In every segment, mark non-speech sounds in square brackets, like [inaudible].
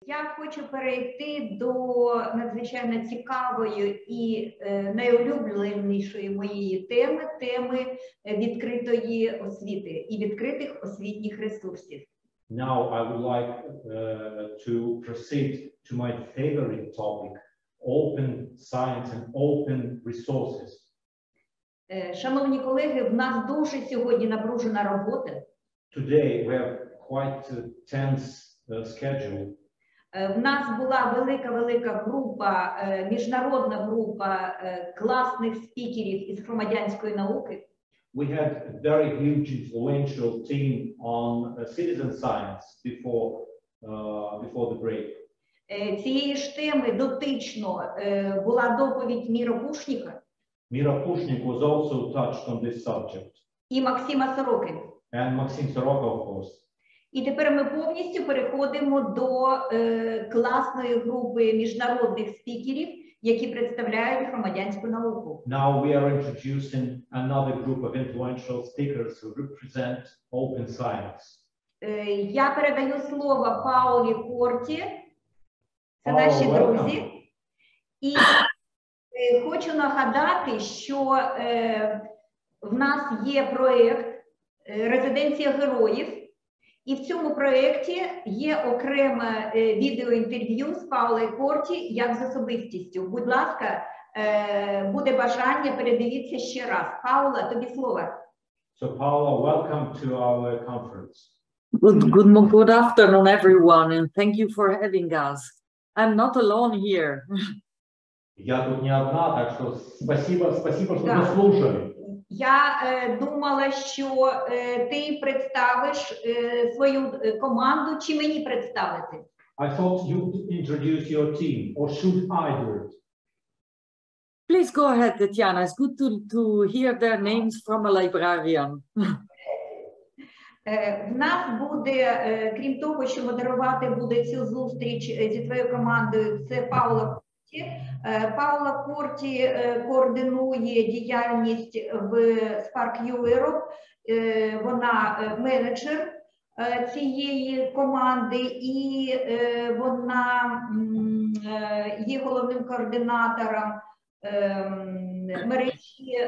Я хочу перейти до надзвичайно цікавої і е, найулюбленішої моєї теми теми відкритої освіти і відкритих освітніх ресурсів. Now I would like uh, to proceed to my favorite topic, open science and open resources. Е, Шановні колеги, в нас дуже сьогодні напружена робота. Today we have quite a tense uh, schedule. Е, В нас була велика велика група, е, міжнародна група е, класних спікерів із громадянської науки. We had a very huge influential team on uh, citizen science before, uh, before the break. Цієї ж теми дотично була доповідь Міра Пушніка Mira Pushnik was also touched on this subject, і Максима Сорокин. and Maxim Soroka, of course. І тепер ми повністю переходимо до е, класної групи міжнародних спікерів, які представляють громадянську науку. Now we are introducing another group of influential speakers who represent open science. Е, я передаю слово Паулі Корті, це Пауло, наші welcome. друзі. І е, хочу нагадати, що е, в нас є проєкт е, Резиденція героїв, і в цьому проєкті є окреме е, відеоінтерв'ю з Паулою Корті як з особистістю. Будь ласка, е, буде бажання, передивіться ще раз. Паула, тобі слово. So Paula, welcome to our conference. Good, good, good afternoon, everyone, and thank you for having us. I'm not alone here. [laughs] Я тут не одна, так что спасибо, спасибо, что Да. дослушали. Я е, думала, що е, ти представиш е, свою е, команду, чи мені представити. I thought you'd introduce your team, or should I do it? Please go ahead, Tatiana. It's good to, to hear their names from a librarian. Е, В нас буде, е, крім того, що модерувати буде цю зустріч е, зі твоєю командою, це Паула Корті. Е, Паула Корті е, координує діяльність в Spark Europe. Е, Вона менеджер цієї команди, і вона є головним координатором мережі,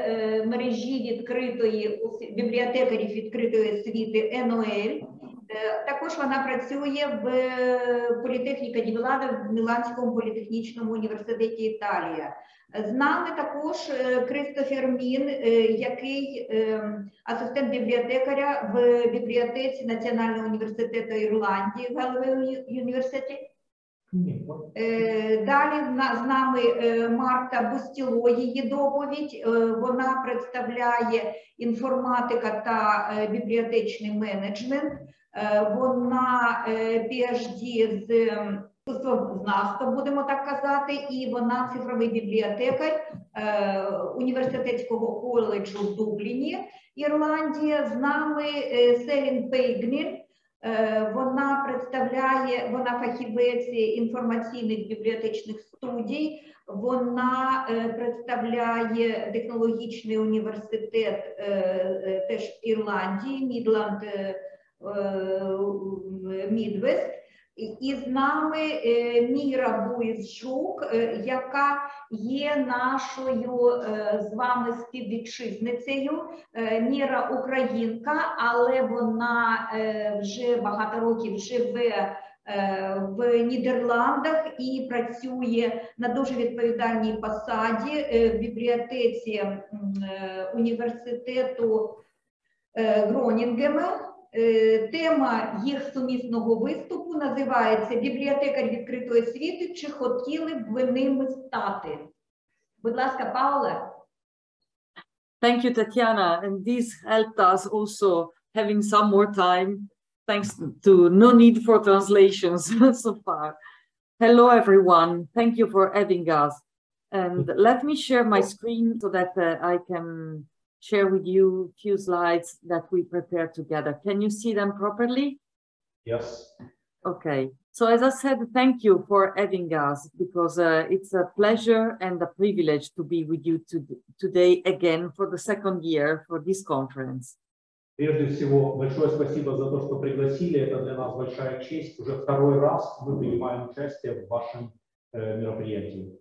мережі відкритої бібліотекарів відкритої освіти НОЕЛь. Е, Також вона працює в е, політехніка Дівелада в Міланському політехнічному університеті Італія. З нами також е, Кристофер Мін, який асистент бібліотекаря в бібліотеці Національного університету Ірландії в Галвей університеті. Далі з нами Марта Бустіло, її доповідь. Вона представляє інформатика та бібліотечний менеджмент. Е, Вона е, PhD з знавства, будемо так казати, і вона цифровий бібліотекар е, університетського коледжу в Дубліні, Ірландія. З нами Селін Пейгнін. Вона представляє, вона фахівець інформаційних бібліотечних студій. Вона представляє технологічний університет теж Ірландії, Мідланд Мідвест. І з нами е, Міра Буїзжук, е, яка є нашою е, з вами співвітчизницею. Е, Міра українка, але вона е, вже багато років живе е, в Нідерландах і працює на дуже відповідальній посаді е, в бібліотеці е, університету е, Гронінгема. Е, Тема їх сумісного виступу називається Бібліотекар відкритої освіти. Чи хотіли б ви ними стати? Будь ласка, Паула. Thank you, Tatiana. And this helped us also having some more time, thanks to no need for translations so far. Hello, everyone. Thank you for having us. And let me share my screen so that uh, I can share with you a few slides that we prepared together. Can you see them properly? Yes. Okay, so as I said, thank you for having us because uh, it's a pleasure and a privilege to be with you to, today again for the second year for this conference. Прежде всего, большое спасибо за то, что пригласили. Это для нас большая честь. Уже второй раз мы принимаем участие в вашем э, мероприятии.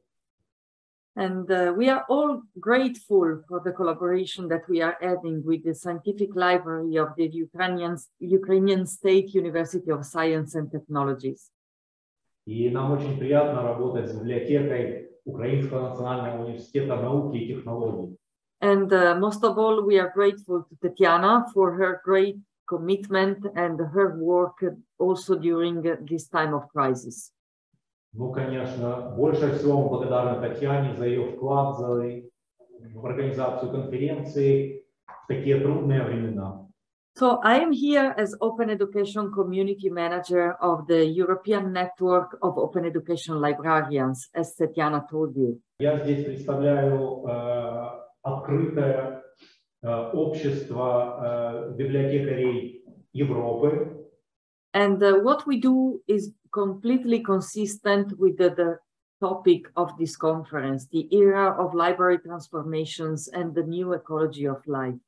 And uh, we are all grateful for the collaboration that we are having with the Scientific Library of the Ukrainian, Ukrainian State University of Science and Technologies. И нам очень приятно работать с библиотекой Украинского национального университета науки и технологий. And uh, most of all, we are grateful to Tatiana for her great commitment and her work also during uh, this time of crisis. Ну, конечно, больше всего мы благодарны Татьяне за ее вклад за, в организацию конференции в такие трудные времена. So I am here as Open Education Community Manager of the European Network of Open Education Librarians, as Tatiana told you. Я здесь представляю э, открытое э, общество э, библиотекарей Европы, And uh, what we do is completely consistent with the, the topic of this conference, the era of library transformations and the new ecology of life.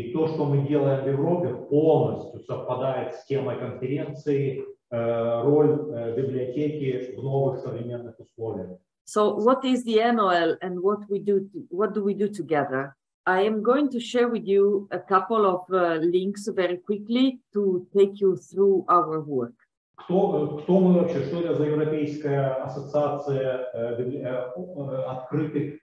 и то, что мы делаем в Европе, полностью совпадает с темой конференции э, роль э, библиотеки в новых современных условиях. So what is the NOL and what we do, what do we do together? I am going to share with you a couple of uh, links very quickly to take you through our work. Кто, э, кто мы вообще, что это за европейская ассоциация э, библи- э, э, открытых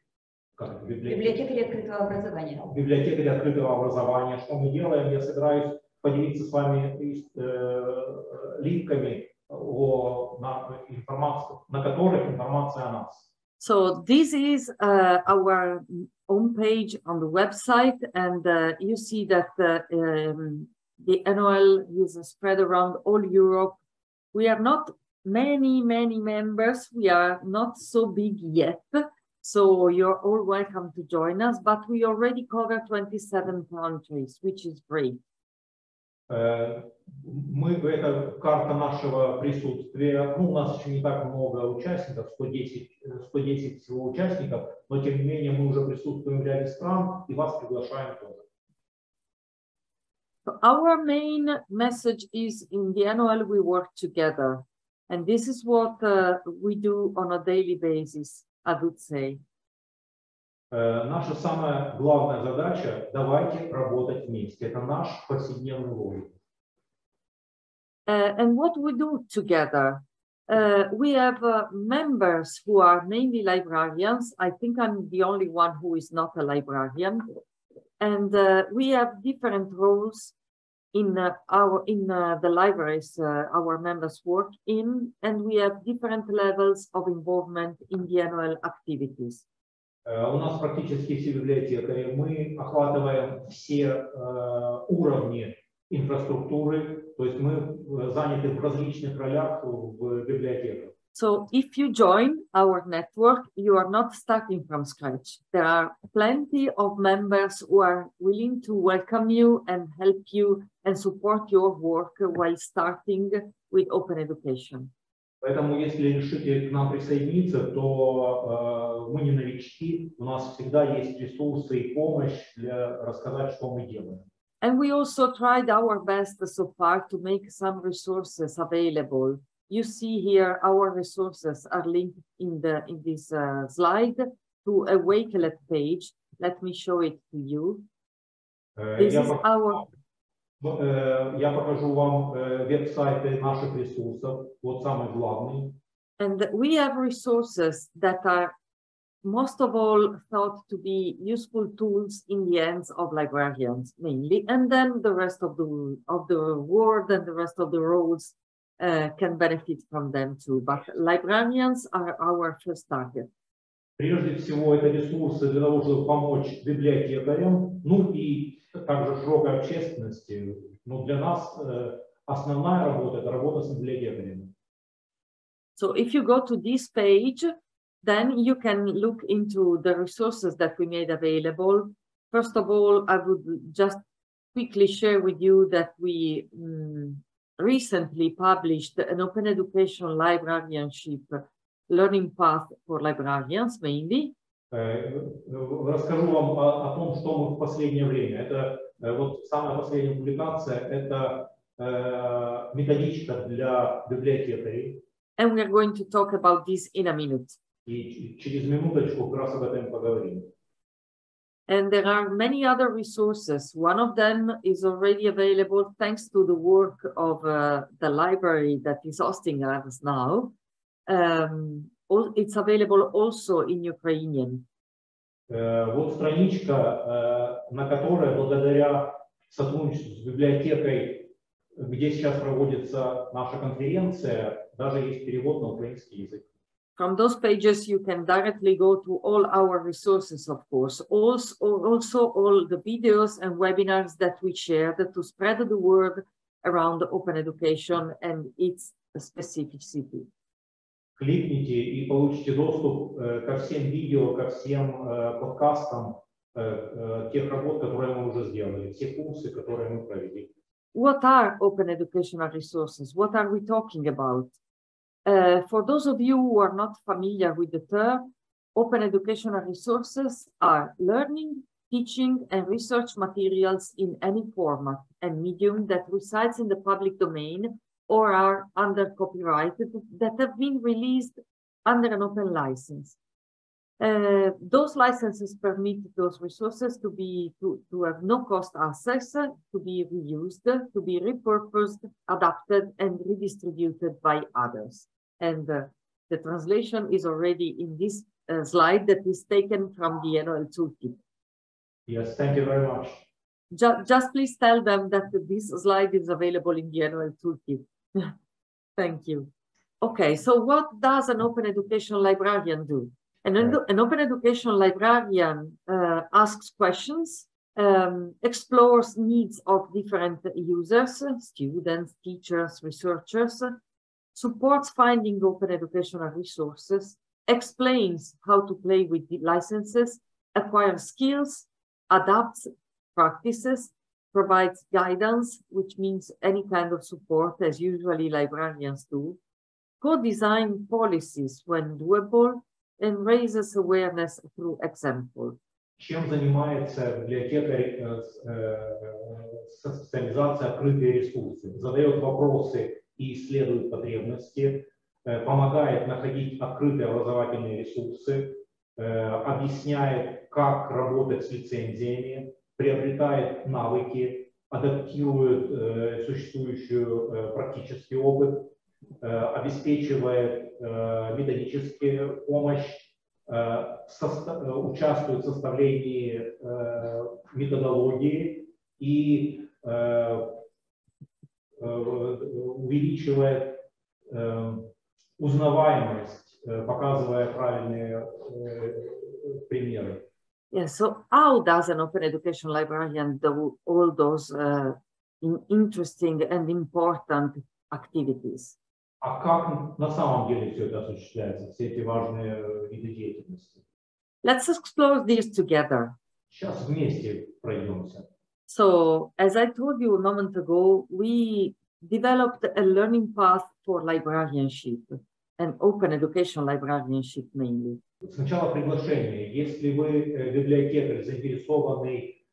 как, это, библиотек? Библиотекари открытого образования. библиотекарь открытого образования. Что мы делаем? Я собираюсь поделиться с вами э, линками о, на, информацию, на которых информация о нас. So this is uh, our homepage on the website, and uh, you see that uh, um, the NOL is spread around all Europe. We are not many, many members. We are not so big yet. So you're all welcome to join us, but we already cover 27 countries, which is great. Э, Мы, это карта нашего присутствия. Ну, у нас еще не так много участников, 110, э, 110 всего участников, но тем не менее мы уже присутствуем в ряде стран и вас приглашаем тоже. So our main message is in the annual we work together. And this is what uh, we do on a daily basis, I would say. Э, Наша самая главная задача – давайте работать вместе. Это наш повседневный лозунг. Uh, and what we do together, uh, we have uh, members who are mainly librarians. I think I'm the only one who is not a librarian. And uh, we have different roles in uh, our in uh, the libraries uh, our members work in, and we have different levels of involvement in the annual activities. Э, У нас практически все библиотекари. Мы охватываем все э, уровни инфраструктуры, то есть мы э, заняты в различных ролях в библиотеках. So if you join our network, you are not starting from scratch. There are plenty of members who are willing to welcome you and help you and support your work while starting with open education. Поэтому, если решите к нам присоединиться, то э, мы не новички, у нас всегда есть ресурсы и помощь для рассказать, что мы делаем. And we also tried our best so far to make some resources available. You see here our resources are linked in the in this uh, slide to a Wakelet page. Let me show it to you. Э, This я is пок- our э, я покажу вам э, веб-сайты наших ресурсов, вот самый главный. And we have resources that are most of all thought to be useful tools in the hands of librarians mainly, and then the rest of the of the world and the rest of the roles uh, can benefit from them too. But librarians are our first target. Прежде всего, это ресурсы для того, чтобы помочь библиотекарям, ну и также широкой общественности. Но для нас э, основная работа – это работа с библиотекарями. So if you go to this page, then you can look into the resources that we made available. First of all, I would just quickly share with you that we mm, recently published an open education librarianship learning path for librarians mainly. Э, э, Расскажу вам о, о том, что мы в последнее время. Это Э, Вот самая последняя публикация – это э, методичка для библиотекарей. And we are going to talk about this in a minute. И ч- через минуточку как раз об этом и поговорим. And there are many other resources. One of them is already available thanks to the work of uh, the library that is hosting us now. Um, al- it's available also in Ukrainian. Э, Вот страничка, э, на которой благодаря сотрудничеству с библиотекой, где сейчас проводится наша конференция, даже есть перевод на украинский язык. From those pages, you can directly go to all our resources, of course, also, also all the videos and webinars that we shared to spread the word around open education and its specificity. Кликните и получите доступ э, ко всем видео, ко всем э, подкастам э, э, тех работ, которые мы уже сделали, все курсы, которые мы провели. What are open educational resources? What are we talking about? Uh, for those of you who are not familiar with the term, open educational resources are learning, teaching, and research materials in any format and medium that resides in the public domain or are under copyright that have been released under an open license. Uh, those licenses permit those resources to be to, to have no cost access, to be reused, to be repurposed, adapted, and redistributed by others. And uh, the translation is already in this uh, slide that is taken from the annual toolkit. Yes, thank you very much. Ju- just please tell them that this slide is available in the annual toolkit. [laughs] Thank you. Okay, so what does an open education librarian do? An, edu- an open education librarian uh, asks questions, um, explores needs of different users, students, teachers, researchers, supports finding open educational resources, explains how to play with the licenses, acquires skills, adapts practices, provides guidance, which means any kind of support, as usually librarians do, co-design policies when doable, and raises awareness through example. Чем занимается библиотекарь э, э, со специализацией открытые ресурсы? Задает вопросы и исследует потребности, э, помогает находить открытые образовательные ресурсы, объясняет, как работать с лицензиями, приобретает навыки, адаптирует существующую э, практический опыт, обеспечивает э, методическую помощь, э, соста- э, участвует в составлении э, методологии и э, э, увеличивает э, узнаваемость, э, показывая правильные э, примеры. Yeah, so how does an open education librarian do all those uh, in- interesting and important activities? А как на самом деле все это осуществляется, все эти важные э, виды деятельности? Let's explore these together. Сейчас вместе пройдемся. So, as I told you a moment ago, we developed a learning path for librarianship and open education librarianship mainly. Сначала приглашение. Если вы э, библиотекарь, заинтересованный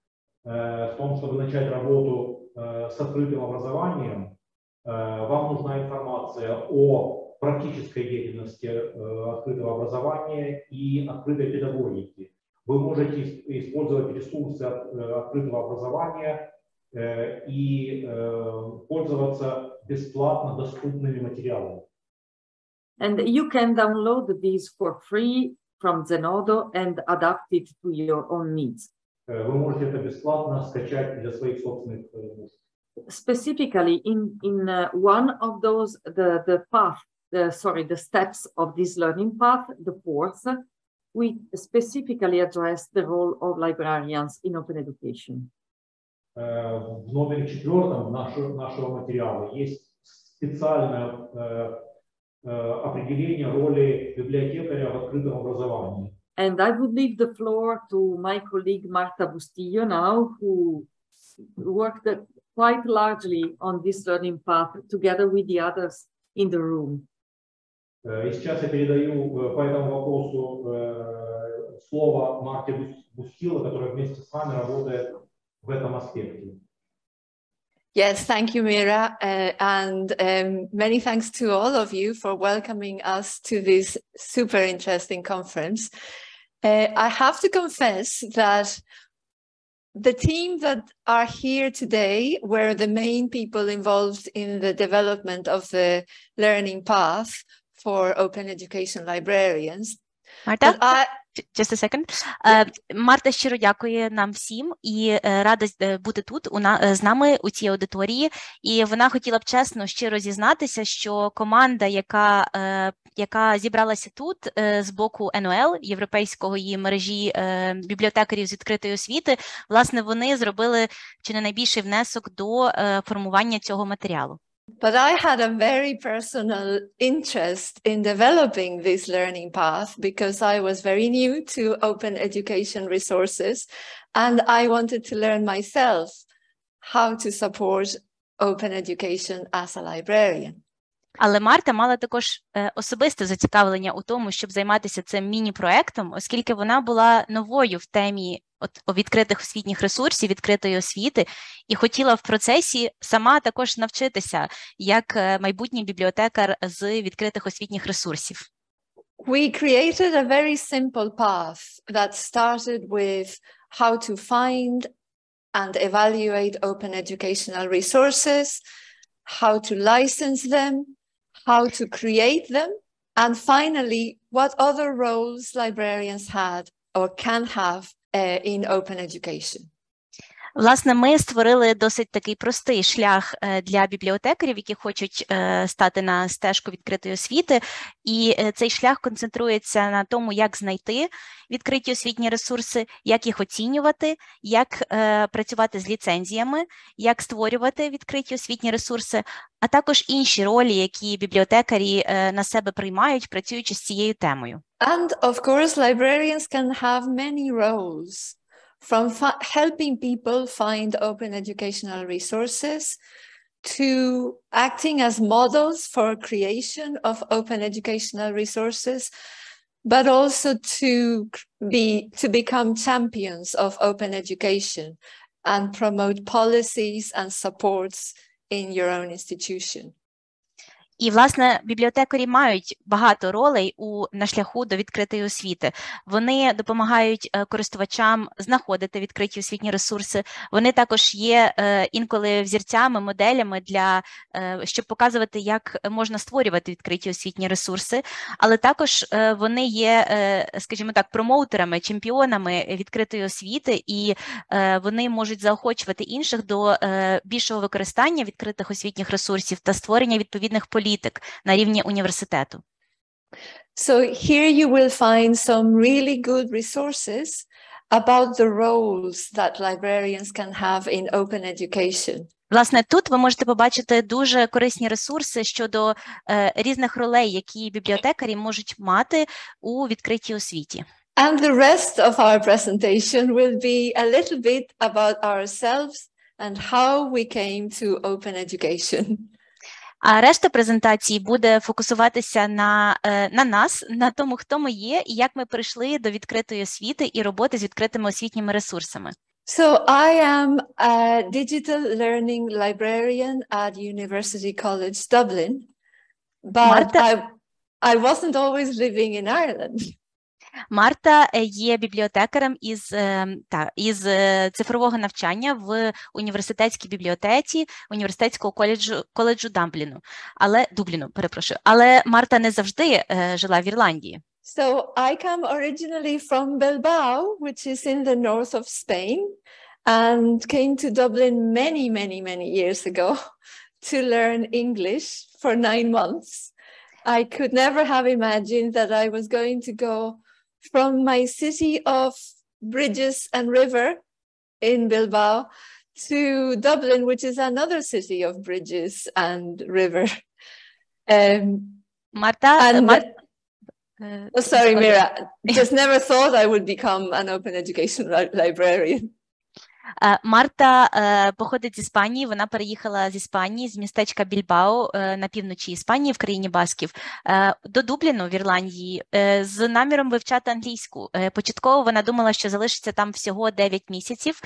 э, в том, чтобы начать работу э, с открытым образованием, вам нужна информация о практической деятельности э, открытого образования и открытой педагогики. Вы можете ис- использовать ресурсы э, открытого образования э, и э, пользоваться бесплатно доступными материалами. And you can download these for free from Zenodo and adapt it to your own needs. Э, Вы можете это бесплатно скачать для своих собственных э, нужд. Specifically, in, in uh, one of those, the, the path, the, sorry, the steps of this learning path, the fourth, we specifically address the role of librarians in open education. Э, В номере четвертом нашего, нашего материала есть специальное э, э, определение роли библиотекаря в открытом образовании. And I would leave the floor to my colleague Marta Bustillo now, who worked quite largely on this learning path together with the others in the room. Э, И сейчас я передаю э, по этому вопросу э, слово Марте Бус- Бустило, которая вместе с вами работает в этом аспекте. Yes, thank you, Mira, uh, and um, many thanks to all of you for welcoming us to this super interesting conference. Uh, I have to confess that the team that are here today were the main people involved in the development of the learning path for open education librarians. Марта, But I, just a second. Е, Марта щиро дякує нам всім і е, рада е, бути тут у на, е, з нами у цій аудиторії. І вона хотіла б чесно щиро зізнатися, що команда, яка, е, яка зібралася тут е, з боку НОЛ, Європейської мережі е, бібліотекарів з відкритої освіти, власне, вони зробили чи не найбільший внесок до е, формування цього матеріалу. But I had a very personal interest in developing this learning path because I was very new to open education resources and I wanted to learn myself how to support open education as a librarian. Але Марта мала також е, особисте зацікавлення у тому, щоб займатися цим міні-проектом, оскільки вона була новою в темі от, відкритих освітніх ресурсів, відкритої освіти, і хотіла в процесі сама також навчитися як е, майбутній бібліотекар з відкритих освітніх ресурсів. We created a very simple path that started with how to find and evaluate open educational resources, how to license them, how to create them, and finally, what other roles librarians had or can have uh, in open education. Власне, ми створили досить такий простий шлях е, для бібліотекарів, які хочуть е, стати на стежку відкритої освіти, і е, цей шлях концентрується на тому, як знайти відкриті освітні ресурси, як їх оцінювати, як е, працювати з ліцензіями, як створювати відкриті освітні ресурси, а також інші ролі, які бібліотекарі е, на себе приймають, працюючи з цією темою. And of course, librarians can have many roles from helping people find open educational resources to acting as models for creation of open educational resources but also to be to become champions of open education and promote policies and supports in your own institution І, власне, бібліотекарі мають багато ролей у на шляху до відкритої освіти. Вони допомагають е, користувачам знаходити відкриті освітні ресурси. Вони також є е, інколи взірцями, моделями для е, щоб показувати, як можна створювати відкриті освітні ресурси, але також вони є, скажімо так, промоутерами, чемпіонами відкритої освіти, і вони можуть заохочувати інших до більшого використання відкритих освітніх ресурсів та створення відповідних політик на рівні університету. So here you will find some really good resources about the roles that librarians can have in open education. Власне, тут ви можете побачити дуже корисні ресурси щодо е, різних ролей, які бібліотекарі можуть мати у відкритій освіті. And the rest of our presentation will be a little bit about ourselves and how we came to open education. А решта презентації буде фокусуватися на, е, на нас, на тому, хто ми є, і як ми прийшли до відкритої освіти і роботи з відкритими освітніми ресурсами. So I am a digital learning librarian at University College Dublin, but Marta- I, I wasn't always living in Ireland. Марта е, є бібліотекарем із, е, та, із е, цифрового навчання в університетській бібліотеці університетського коледжу, коледжу Дамбліну, але Дубліну, перепрошую. Але Марта не завжди жила в Ірландії. So I come originally from Bilbao, which is in the north of Spain, and came to Dublin many, many, many years ago [laughs] to learn English for nine months. I could never have imagined that I was going to go from my city of bridges and river in Bilbao to Dublin, which is another city of bridges and river. [laughs] Um, Marta, and uh, Mar- uh, oh, sorry, uh, Mira. [laughs] Just never thought I would become an open education li- librarian. Е, Марта е, походить з Іспанії. Вона переїхала з Іспанії з містечка Більбао е, на півночі Іспанії в країні Басків до Дубліну в Ірландії з наміром вивчати англійську. Початково вона думала, що залишиться там всього 9 місяців,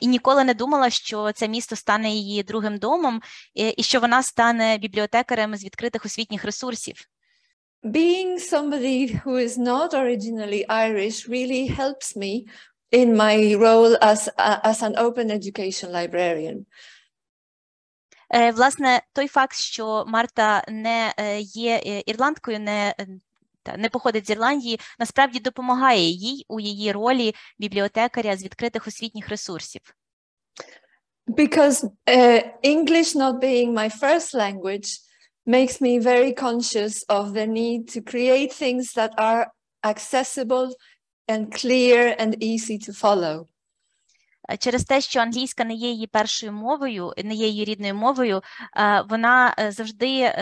і ніколи не думала, що це місто стане її другим домом, і що вона стане бібліотекарем з відкритих освітніх ресурсів. Being somebody who is not originally Irish really helps me in my role as, a- as an open education librarian. Е, Власне, той факт, що Марта не е, є е, ірландкою, не, е, та, не походить з Ірландії, насправді допомагає їй у її ролі бібліотекаря з відкритих освітніх ресурсів. Because uh, English not being my first language makes me very conscious of the need to create things that are accessible and clear and easy to follow. Е, Через те, що англійська не є її першою мовою, не є її рідною мовою, е, вона е, завжди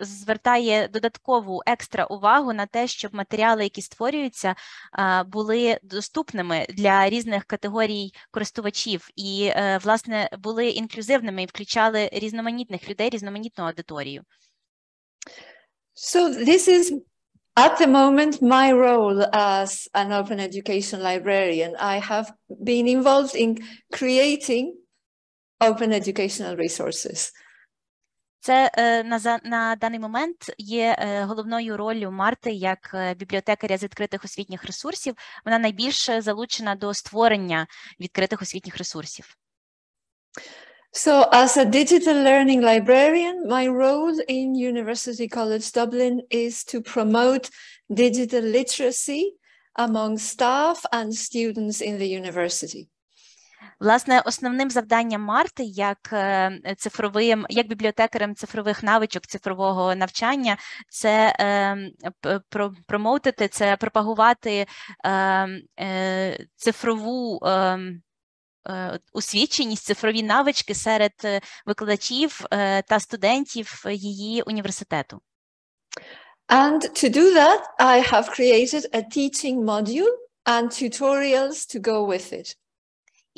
звертає додаткову екстра увагу на те, щоб матеріали, які створюються, були доступними для різних категорій користувачів і, власне, були інклюзивними і включали різноманітних людей, різноманітну аудиторію. So this is at the moment my role as an open education librarian. I have been involved in creating open educational resources. Це е, на, на даний момент є е, головною роллю Марти як е, бібліотекаря з відкритих освітніх ресурсів. Вона найбільше залучена до створення відкритих освітніх ресурсів. So as a digital learning librarian, my role in University College Dublin is to promote digital literacy among staff and students in the university. Власне, основним завданням Марти як е, цифровим, як бібліотекарем цифрових навичок, цифрового навчання, це е, про- промоутити, це пропагувати е, е, цифрову. е, е, Освіченість, цифрові навички серед е, викладачів е, та студентів її університету. And to do that, I have created a teaching module and tutorials to go with it.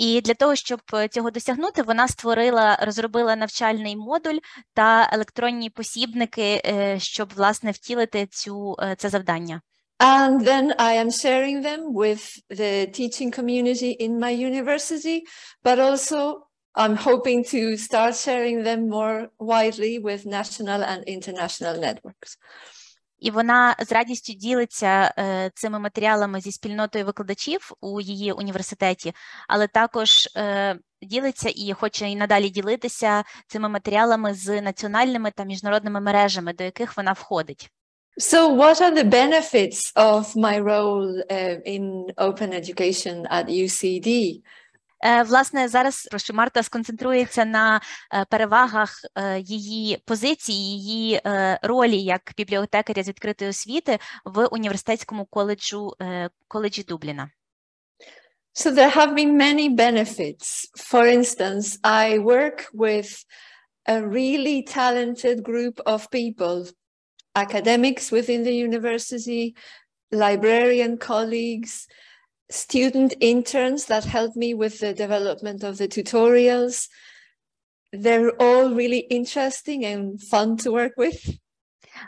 І для того, щоб е, цього досягнути, вона створила, розробила навчальний модуль та електронні посібники, е, щоб власне втілити цю е, це завдання. And then I am sharing them with the teaching community in my university, but also I'm hoping to start sharing them more widely with national and international networks. І вона з радістю ділиться е, цими матеріалами зі спільнотою викладачів у її університеті, але також е, ділиться і хоче і надалі ділитися цими матеріалами з національними та міжнародними мережами, до яких вона входить. So, what are the benefits of my role uh, in open education at UCD? Е, Власне, зараз прошу Марта сконцентрується на е, перевагах е, її позиції, її е, ролі як бібліотекаря з відкритої освіти в університетському коледжу е, коледжі Дубліна. So there have been many benefits. For instance, I work with a really talented group of people, academics within the university, librarian colleagues, student interns that helped me with the development of the tutorials. They're all really interesting and fun to work with.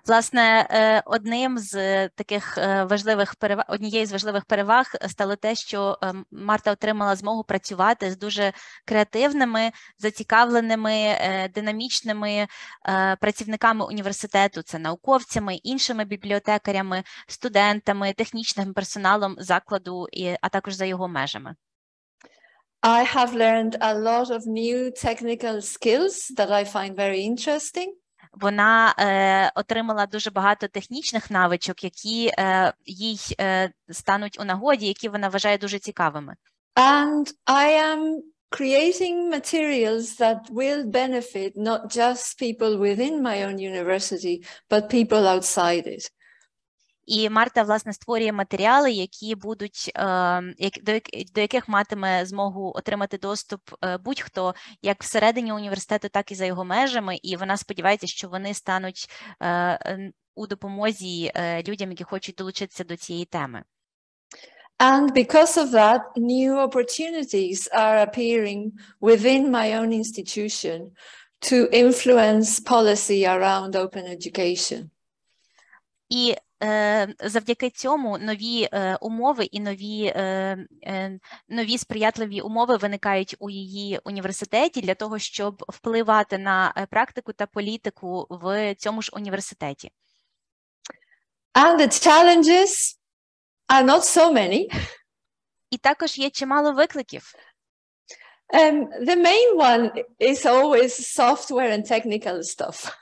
Власне, е, одним з е, таких е, важливих переваг, однією з важливих переваг стало те, що Марта отримала змогу працювати з дуже креативними, зацікавленими, динамічними працівниками університету, це науковцями, іншими бібліотекарями, студентами, технічним персоналом закладу, а також за його межами. I have learned a lot of new technical skills that I find very interesting. Вона е, отримала дуже багато технічних навичок, які е, їй е, стануть у нагоді, які вона вважає дуже цікавими. And I am creating materials that will benefit not just people within my own university, but people outside it. І Марта власне створює матеріали, які будуть е, до, яких матиме змогу отримати доступ е, будь-хто як всередині університету, так і за його межами. І вона сподівається, що вони стануть е, у допомозі людям, які хочуть долучитися до цієї теми. And because of that, new opportunities are appearing within my own institution to influence policy around open education. І завдяки цьому нові е, умови і нові, е, е, нові сприятливі умови виникають у її університеті для того, щоб впливати на е, практику та політику в цьому ж університеті. And the challenges are not so many. І також є чимало викликів. Um, the main one is always software and technical stuff.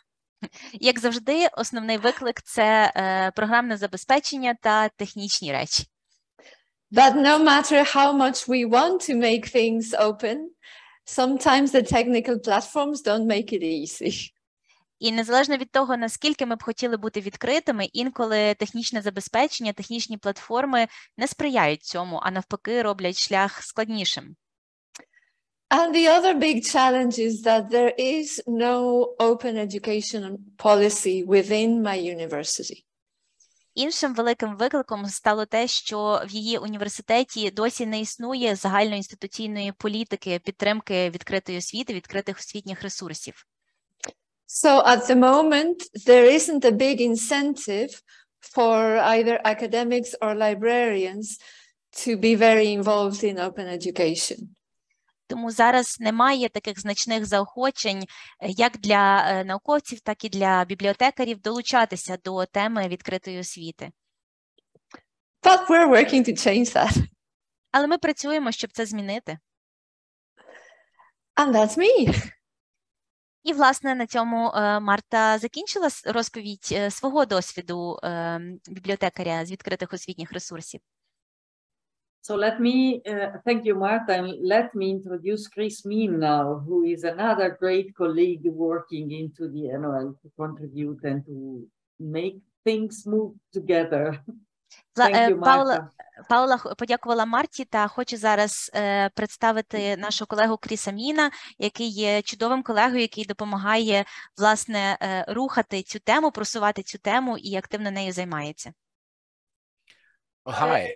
Як завжди, основний виклик це е, програмне забезпечення та технічні речі. But no matter how much we want to make things open, sometimes the technical platforms don't make it easy. І незалежно від того, наскільки ми б хотіли бути відкритими, інколи технічне забезпечення, технічні платформи не сприяють цьому, а навпаки, роблять шлях складнішим. And the other big challenge is that there is no open education policy within my university. Іншим великим викликом стало те, що в її університеті досі не існує загальноінституційної політики підтримки відкритої освіти, відкритих освітніх ресурсів. So at the moment, there isn't a big incentive for either academics or librarians to be very involved in open education. Тому зараз немає таких значних заохочень е, як для е, науковців, так і для бібліотекарів долучатися до теми відкритої освіти. But we're working to change that. Але ми працюємо, щоб це змінити. And that's me. І, власне, на цьому е, Марта закінчила розповідь свого досвіду бібліотекаря з відкритих освітніх ресурсів. So let me uh, thank you, Martha, and let me introduce Chris Mean now, who is another great colleague working into the NOL to contribute and to make things move together. [laughs] Thank е, you, Паула, Паула х- подякувала Марті та хочу зараз е, представити нашого колегу Кріса Міна, який є чудовим колегою, який допомагає власне е, рухати цю тему, просувати цю тему і активно нею займається. Oh, hi.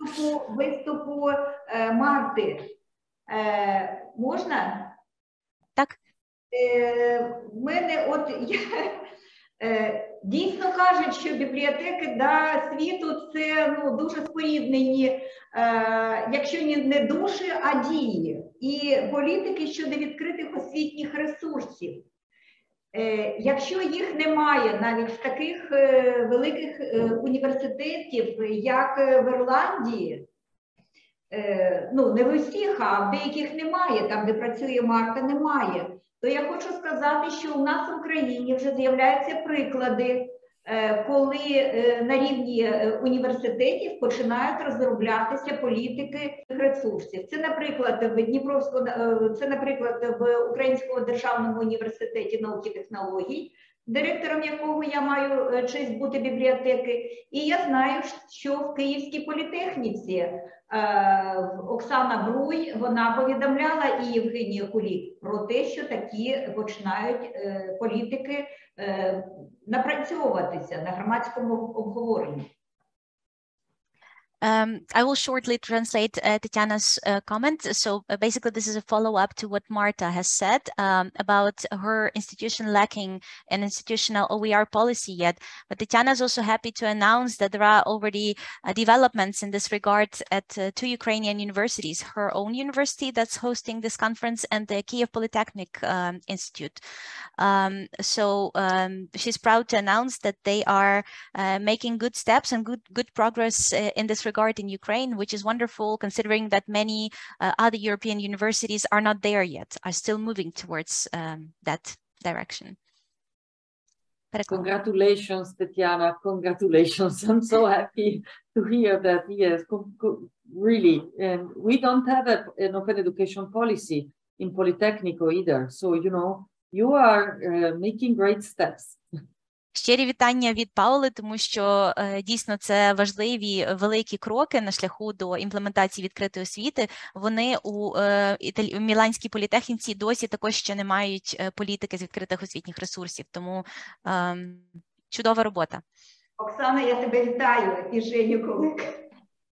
Виступу, виступу е, Марти. Е, можна? Так. Е, в мене от я, е, дійсно кажуть, що бібліотеки да, світу це ну, дуже споріднені, е, якщо ні- не душі, а дії. І політики щодо відкритих освітніх ресурсів. Е, Якщо їх немає навіть в таких е, великих е, університетів, як в Ірландії, ну не в усіх, а в деяких немає, там, де працює Марта, немає, то я хочу сказати, що у нас в Україні вже з'являються приклади, коли е, на рівні е, університетів починають розроблятися політики ресурсів. Це, наприклад, в Дніпровському, е, це, наприклад, в Українському державному університеті науки і технологій, директором якого я маю е, честь бути бібліотеки. І я знаю, що в Київській політехніці е, Оксана Бруй вона повідомляла і Євгенія Кулік про те, що такі починають е, політики напрацьовуватися на громадському обговоренні. Um, I will shortly translate uh, Tatiana's uh, comment. So uh, basically, this is a follow up to what Marta has said um, about her institution lacking an institutional OER policy yet. But Tatiana is also happy to announce that there are already uh, developments in this regard at uh, two Ukrainian universities, her own university that's hosting this conference and the Kiev Polytechnic um, Institute. Um, so um, she's proud to announce that they are uh, making good steps and good good progress in this regard Guard in Ukraine, which is wonderful considering that many uh, other European universities are not there yet, are still moving towards um, that direction. Congratulations, Tatiana! Congratulations. I'm so happy to hear that. Yes, really. And we don't have a, an open education policy in Politecnico either. So, you know, you are uh, making great steps. [laughs] Щирі вітання від Паули, тому що е, дійсно це важливі великі кроки на шляху до імплементації відкритої освіти. Вони у е, Італі... Міланській політехніці досі також ще не мають е, політики з відкритих освітніх ресурсів. Тому е, чудова робота. Оксана, я тебе вітаю і Женю Кулик.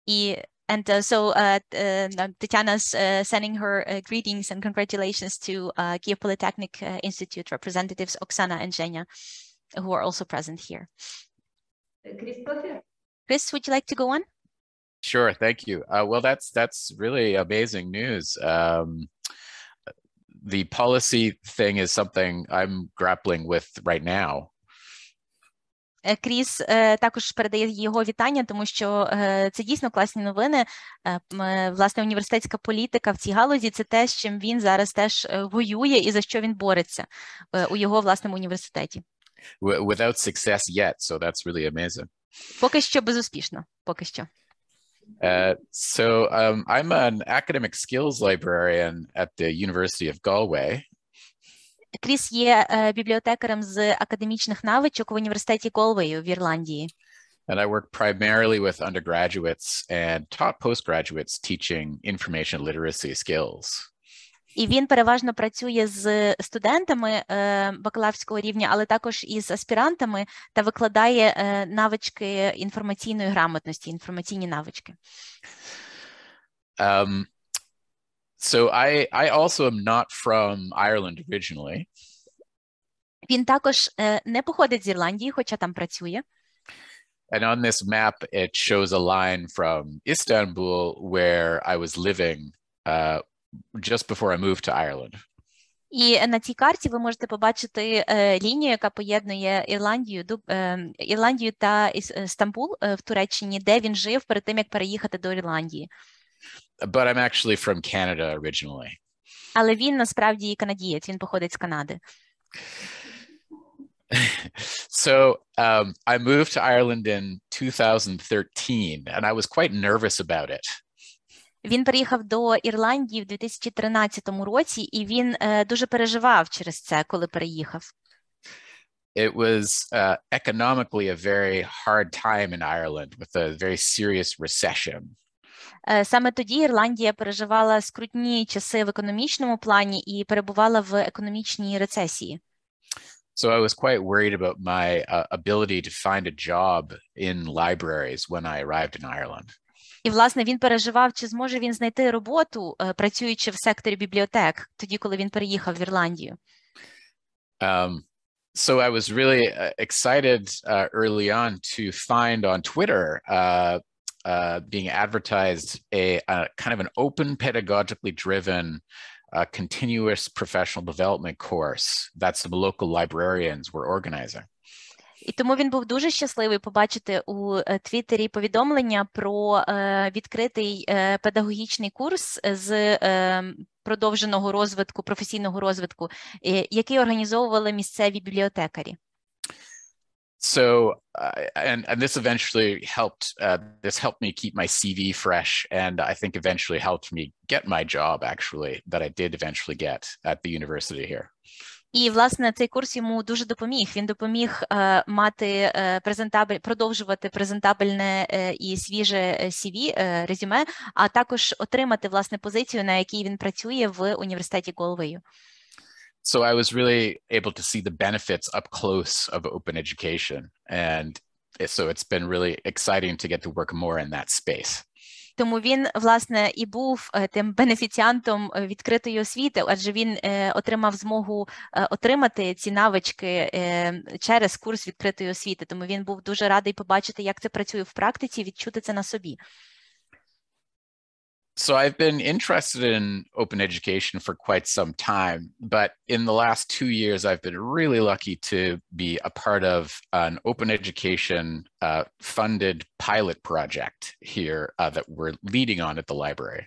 І And uh, so uh, uh, Tatiana's uh, sending her uh, greetings and congratulations to uh, Kiev Polytechnic uh, Institute representatives Oksana and Zhenya, who are also present here. Крістофер? Chris, would you like to go on? Sure, thank you. Uh, well, that's that's really amazing news. Um, the policy thing is something I'm grappling with right now. Е, Кріс е, також передає його вітання, тому що е, це дійсно класні новини. Е, Власне, університетська політика в цій галузі це те, з чим він зараз теж воює і за що він бореться у його власному університеті. W- without success yet, so that's really amazing. Поки що безуспішно. Поки що. Uh, so um, I'm an academic skills librarian at the University of Galway, Кріс є е, бібліотекарем з академічних навичок в університеті Голвею в Ірландії. and I work primarily with undergraduates and top postgraduates teaching information literacy skills. І він переважно працює з студентами е, бакалаврського рівня, але також із аспірантами та викладає е, навички інформаційної грамотності, інформаційні навички. Um, so I I also am not from Ireland originally, Він також е, не походить з Ірландії, хоча там працює. and on this map it shows a line from Istanbul where I was living uh, just before I moved to Ireland. І на цій карті ви можете побачити е, лінію, яка поєднує Ірландію, Дуб- е, Ірландію та Іс- е, Стамбул е, в Туреччині, де він жив перед тим, як переїхати до Ірландії. But I'm actually from Canada originally. Але він насправді і канадієць, він походить з Канади. [laughs] so um, I moved to Ireland in 2013, and I was quite nervous about it. Він приїхав до Ірландії в 2013 році, і він е, дуже переживав через це, коли переїхав. It was uh, economically a very hard time in Ireland with a very serious recession. Е, Саме тоді Ірландія переживала скрутні часи в економічному плані і перебувала в економічній рецесії. So I was quite worried about my uh, ability to find a job in libraries when I arrived in Ireland. І, власне, він переживав, чи зможе він знайти роботу, е, працюючи в секторі бібліотек, тоді, коли він переїхав в Ірландію. Um, so I was really uh, excited uh, early on to find on Twitter uh, uh, being advertised a, a kind of an open, pedagogically driven, uh, continuous professional development course that some local librarians were organizing. І тому він був дуже щасливий побачити у е, Твіттері повідомлення про е, відкритий е, педагогічний курс з продовженого розвитку, професійного розвитку, який організовували місцеві бібліотекарі. So, uh, and and this eventually helped. Uh, this helped me keep my CV fresh, and I think eventually helped me get my job. Actually, that I did eventually get at the university here. І власне цей курс йому дуже допоміг. Він допоміг е, мати е, презентабель, продовжувати презентабельне е, і свіже е, CV, е, резюме, а також отримати власне позицію, на якій він працює в університеті Голвею. So I was really able to see the benefits up close of open education, and so it's been really exciting to get to work more in that space. Тому він власне і був е, тим бенефіціантом е, відкритої освіти, адже він е, отримав змогу отримати ці навички через курс відкритої освіти. Тому він був дуже радий побачити, як це працює в практиці, відчути це на собі. So I've been interested in open education for quite some time, but in the last two years, I've been really lucky to be a part of an open education uh, funded pilot project here uh, that we're leading on at the library.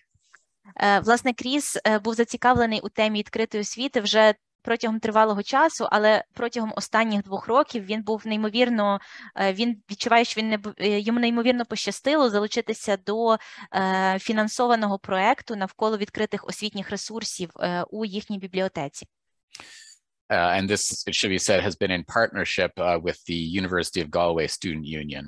Е, Власне, Кріс е, був зацікавлений у темі відкритої освіти вже протягом тривалого часу, але протягом останніх двох років він був неймовірно. е, Він відчуває, що він не е, йому неймовірно пощастило залучитися до е, фінансованого проекту навколо відкритих освітніх ресурсів у їхній бібліотеці. Uh, and this, it should be said, has been in partnership uh, with the University of Galway Student Union.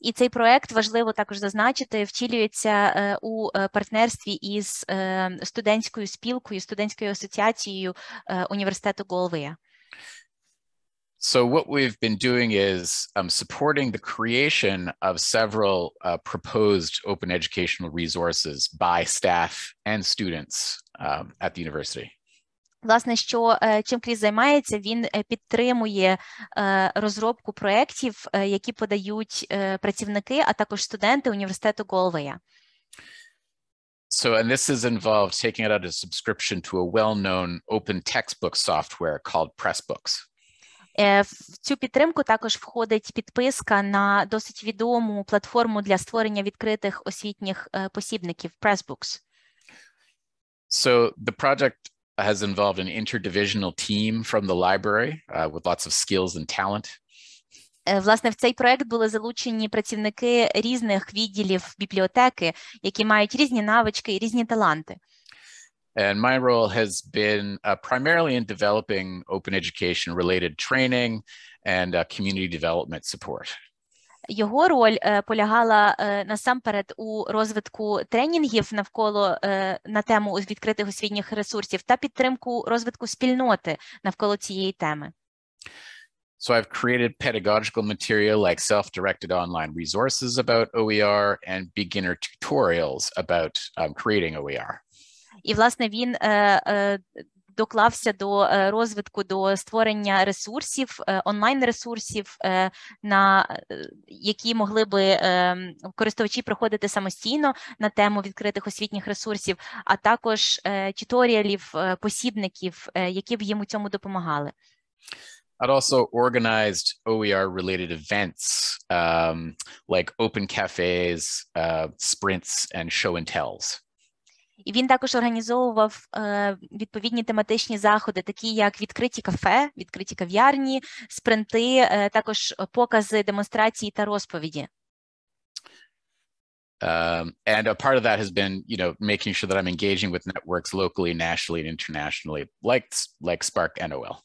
І цей проект важливо також зазначити, втілюється е, у е, партнерстві із е, студентською спілкою, студентською асоціацією е, університету Голвея. So what we've been doing is um, supporting the creation of several uh, proposed open educational resources by staff and students um, at the university. Власне, що е, чим Кріс займається, він е, підтримує е, розробку проєктів, які подають працівники, а також студенти університету Голвея. So, and this has involved taking out a subscription to a well-known open textbook software called Pressbooks. В цю підтримку також входить підписка на досить відому платформу для створення відкритих освітніх посібників Pressbooks. So the project has involved an interdivisional team from the library uh, with lots of skills and talent. Е, Власне, в цей проект були залучені працівники різних відділів бібліотеки, які мають різні навички і різні таланти. And my role has been uh, primarily in developing open education related training and uh, community development support. Його роль е, полягала е, насамперед у розвитку тренінгів навколо е, на тему відкритих освітніх ресурсів та підтримку розвитку спільноти навколо цієї теми. So I've created pedagogical material like self-directed online resources about OER and beginner tutorials about um, creating OER. І, власне, він е, е, доклався до е, розвитку, до створення ресурсів, е, онлайн-ресурсів, е, на які могли би користувачі проходити самостійно на тему відкритих освітніх ресурсів, а також е, посібників, які б їм у цьому допомагали. I'd also organized OER related events um, like open cafes, uh, sprints, and show and tells. І він також організовував е, відповідні тематичні заходи, такі як відкриті кафе, відкриті кав'ярні, спринти, е, також покази, демонстрації та розповіді. Um, and a part of that has been, you know, making sure that I'm engaging with networks locally, nationally, and internationally, like like Spark NOL.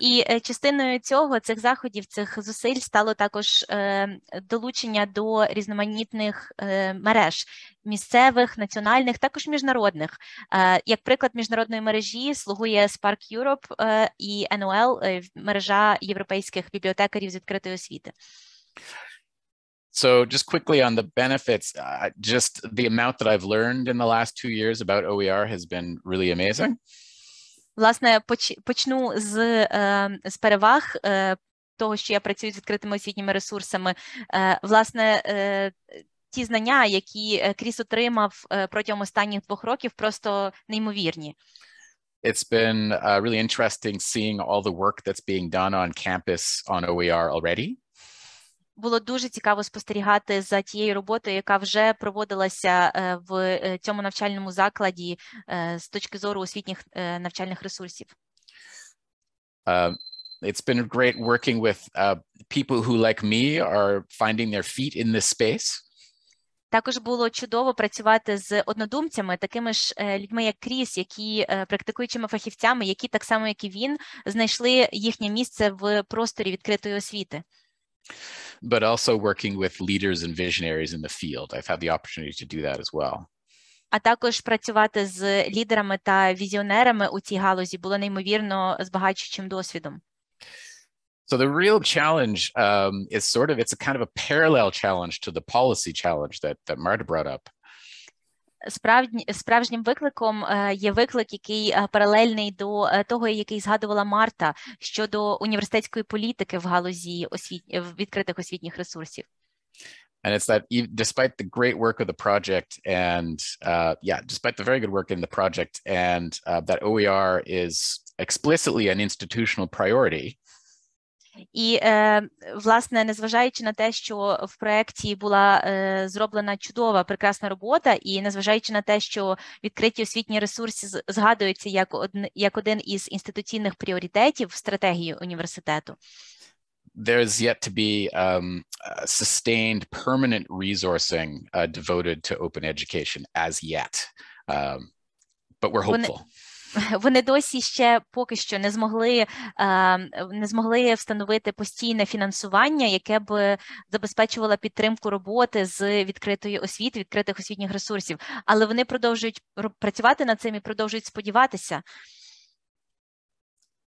І е, частиною цього цих заходів, цих зусиль стало також е, долучення до різноманітних е, мереж місцевих, національних, також міжнародних. Як приклад міжнародної мережі слугує Spark Europe і NOL, мережа європейських бібліотекарів з відкритої освіти. So just quickly on the benefits, uh, just the amount that I've learned in the last two years about OER has been really amazing. Власне, поч- почну з, е, з переваг е, того, що я працюю з відкритими освітніми ресурсами. Е, Власне, ті знання, які Кріс отримав протягом останніх двох років, просто неймовірні. It's been uh, really interesting seeing all the work that's being done on campus on OER already. Було дуже цікаво спостерігати за тією роботою, яка вже проводилася е, в е, цьому навчальному закладі е, з точки зору освітніх навчальних ресурсів. Um, it's been great working with uh, people who, like me, are finding their feet in this space. Також було чудово працювати з однодумцями, такими ж людьми, як Кріс, які практикуючими фахівцями, які так само, як і він, знайшли їхнє місце в просторі відкритої освіти. but also working with leaders and visionaries in the field. I've had the opportunity to do that as well. А також працювати з лідерами та візіонерами у цій галузі було неймовірно збагачуючим досвідом. So the real challenge um, is sort of it's a kind of a parallel challenge to the policy challenge that that Marta brought up. Справді, справжнім викликом е, є виклик, який е, паралельний до е, того, який згадувала Марта щодо університетської політики в галузі освіт... відкритих освітніх ресурсів. And it's that despite the great work of the project and uh, yeah, despite the very good work in the project and uh, that OER is explicitly an institutional priority, І, е, власне, незважаючи на те, що в проєкті була е, зроблена чудова, прекрасна робота, і незважаючи на те, що відкриті освітні ресурси згадуються як, одн, як один із інституційних пріоритетів в стратегії університету, there's yet to be um, uh, sustained permanent resourcing uh, devoted to open education as yet. Um, but we're hopeful. Вони досі ще поки що не змогли, е, не змогли встановити постійне фінансування, яке б забезпечувало підтримку роботи з відкритої освіти, відкритих освітніх ресурсів. Але вони продовжують працювати над цим і продовжують сподіватися.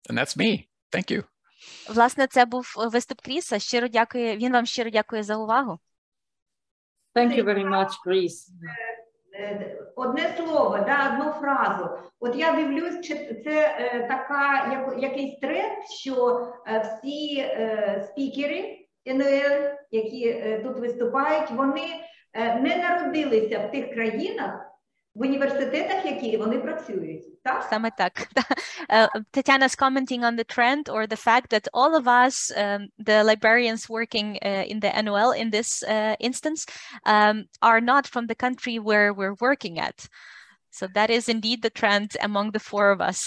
And that's me. Thank you. Власне, це був виступ Кріса. Щиро дякую. Він вам щиро дякує за увагу. Thank you very much, Chris. Е, Одне слово, да, одну фразу. От я дивлюсь, чи це е, така як, якийсь тренд, що е, всі спікери НЛ, які тут виступають, вони не народилися в тих країнах, в університетах, які вони працюють. Так? Саме так. Та, [laughs] е, Tatiana's commenting on the trend or the fact that all of us, um, the librarians working uh, in the NOL in this uh, instance, um, are not from the country where we're working at. So that is indeed the trend among the four of us.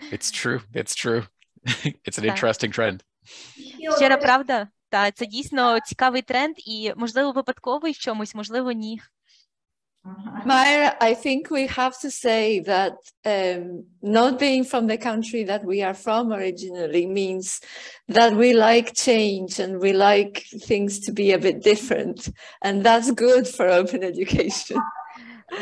[laughs] It's true. It's true. [laughs] it's an Так. interesting trend. І Щира от- правда, та це дійсно цікавий тренд і можливо випадковий в чомусь, можливо, ні. Uh-huh. Myra, I think we have to say that um, not being from the country that we are from originally means that we like change and we like things to be a bit different. And that's good for open education. [laughs]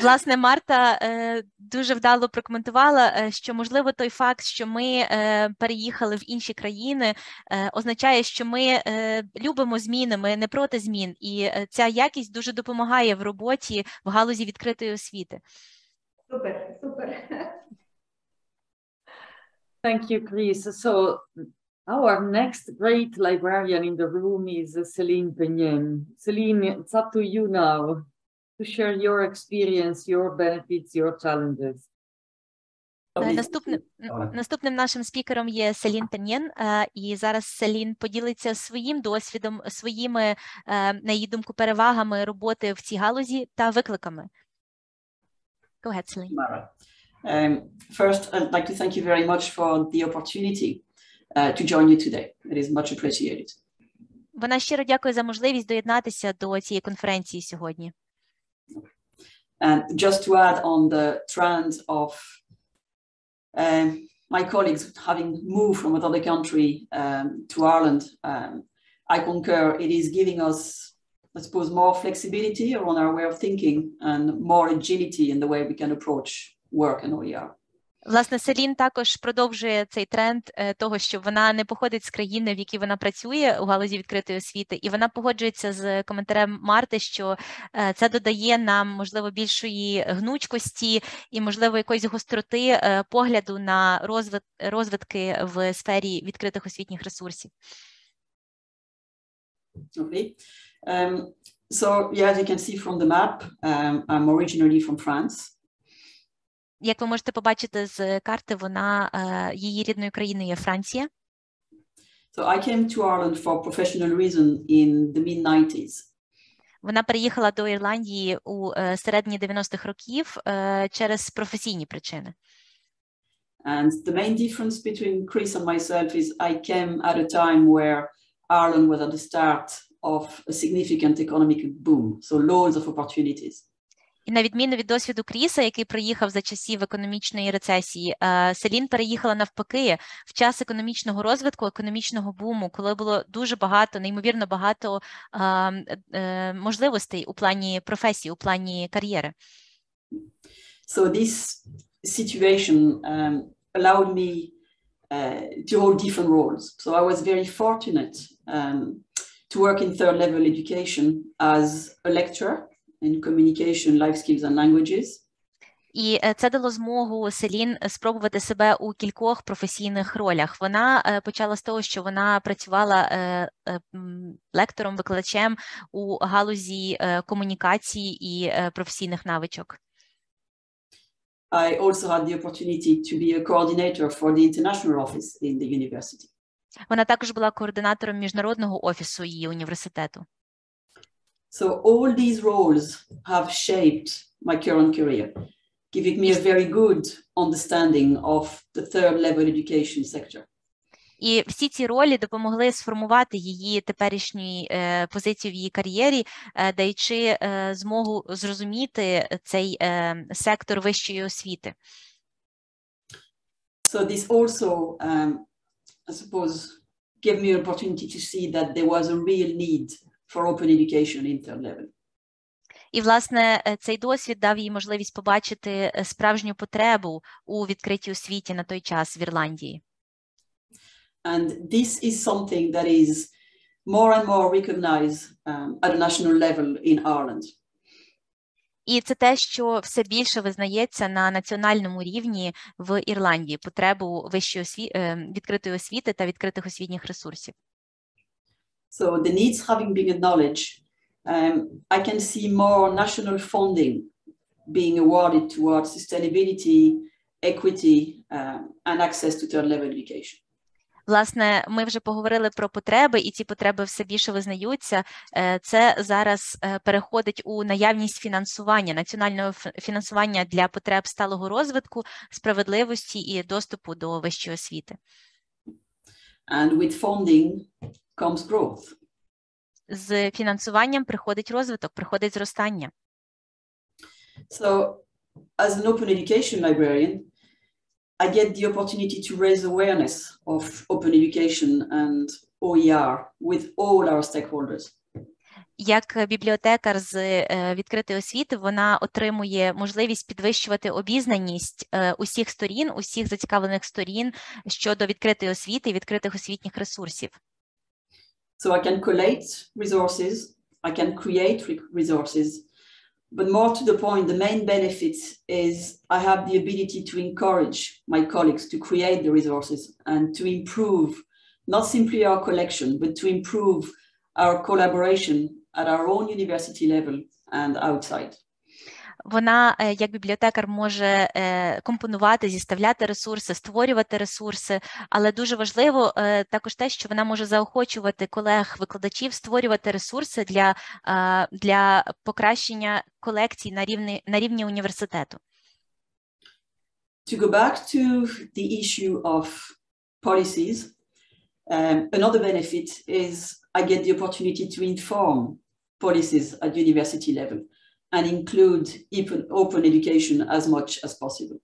Власне, Марта е, дуже вдало прокоментувала, е, що можливо той факт, що ми е, переїхали в інші країни, е, означає, що ми е, любимо зміни, ми не проти змін, і е, ця якість дуже допомагає в роботі в галузі відкритої освіти. Супер, супер. Thank you, Chris. So our next great librarian in the room is Celine Penyen. Celine, it's up to you now to share your experience, your benefits, your challenges. Е, Наступним, наступним нашим спікером є Селін Пенєн, е, і зараз Селін поділиться своїм досвідом, своїми, е, на її думку, перевагами роботи в цій галузі та викликами. Go ahead, Celine. Um, first, I'd like to thank you very much for the opportunity uh, to join you today. It is much appreciated. Вона щиро дякує за можливість доєднатися до цієї конференції сьогодні. And just to add on the trend of um, my colleagues having moved from another country um, to Ireland, um, I concur it is giving us, I suppose, more flexibility around our way of thinking and more agility in the way we can approach work and OER. Власне, Селін також продовжує цей тренд е, того, що вона не походить з країни, в якій вона працює у галузі відкритої освіти, і вона погоджується з коментарем Марти, що е, це додає нам можливо більшої гнучкості і можливо якоїсь гостроти е, погляду на розвит, розвитки в сфері відкритих освітніх ресурсів. Okay. Um, so yeah, as you can see from the map, um, I'm originally from France. Як ви можете побачити з карти, вона е, її рідною країною є Франція. So I came to Ireland for professional reason in the mid 90s. Вона переїхала до Ірландії у е, середині 90-х років е, через професійні причини. And the main difference between Chris and myself is I came at a time where Ireland was at the start of a significant economic boom, so loads of opportunities. І на відміну від досвіду Кріса, який приїхав за часів економічної рецесії, е, Селін переїхала навпаки в час економічного розвитку, економічного буму, коли було дуже багато, неймовірно багато е, е, можливостей у плані професії, у плані кар'єри. So this situation um, allowed me uh, to hold different roles. So I was very fortunate um, to work in third level education as a lecturer in communication, life skills and languages. І е, це дало змогу Селін спробувати себе у кількох професійних ролях. Вона е, почала з того, що вона працювала е, лектором, викладачем у галузі комунікації і професійних навичок. I also had the opportunity to be a coordinator for the international office in the university. Вона також була координатором міжнародного офісу її університету. So all these roles have shaped my current career, giving me a very good understanding of the third level education sector. І всі ці ролі допомогли сформувати її теперішню е, позицію в її кар'єрі, е, даючи е, змогу зрозуміти цей е, сектор вищої освіти. So this also, um, I suppose, gave me an opportunity to see that there was a real need for open education in third level. І, власне, е, цей досвід дав їй можливість побачити е, справжню потребу у відкритій освіті на той час в Ірландії. And this is something that is more and more recognized um, at a national level in Ireland. І це те, що все більше визнається на національному рівні в Ірландії потребу вищої осві... е, відкритої освіти та відкритих освітніх ресурсів. So the needs having been acknowledged, um, I can see more national funding being awarded towards sustainability, equity, um, and access to third level education. Власне, ми вже поговорили про потреби, і ці потреби все більше визнаються. Е, Це зараз е, переходить у наявність фінансування, національного фінансування для потреб сталого розвитку, справедливості і доступу до вищої освіти. And with funding comes growth. З фінансуванням приходить розвиток, приходить зростання. So, as an open education librarian, I get the opportunity to raise awareness of open education and OER with all our stakeholders. Як бібліотекар з е, відкритої освіти, вона отримує можливість підвищувати обізнаність е, усіх сторін, усіх зацікавлених сторін щодо відкритої освіти і відкритих освітніх ресурсів. So I can collate resources, I can create re- resources, but more to the point, the main benefit is I have the ability to encourage my colleagues to create the resources and to improve not simply our collection, but to improve our collaboration at our own university level and outside. Вона, е, як бібліотекар, може е, компонувати, зіставляти ресурси, створювати ресурси, але дуже важливо е, також те, що вона може заохочувати колег-викладачів створювати ресурси для, для покращення колекцій на рівні, на рівні університету. To go back to the issue of policies, um, another benefit is I get the opportunity to inform policies at university level and include open, open education as much as possible.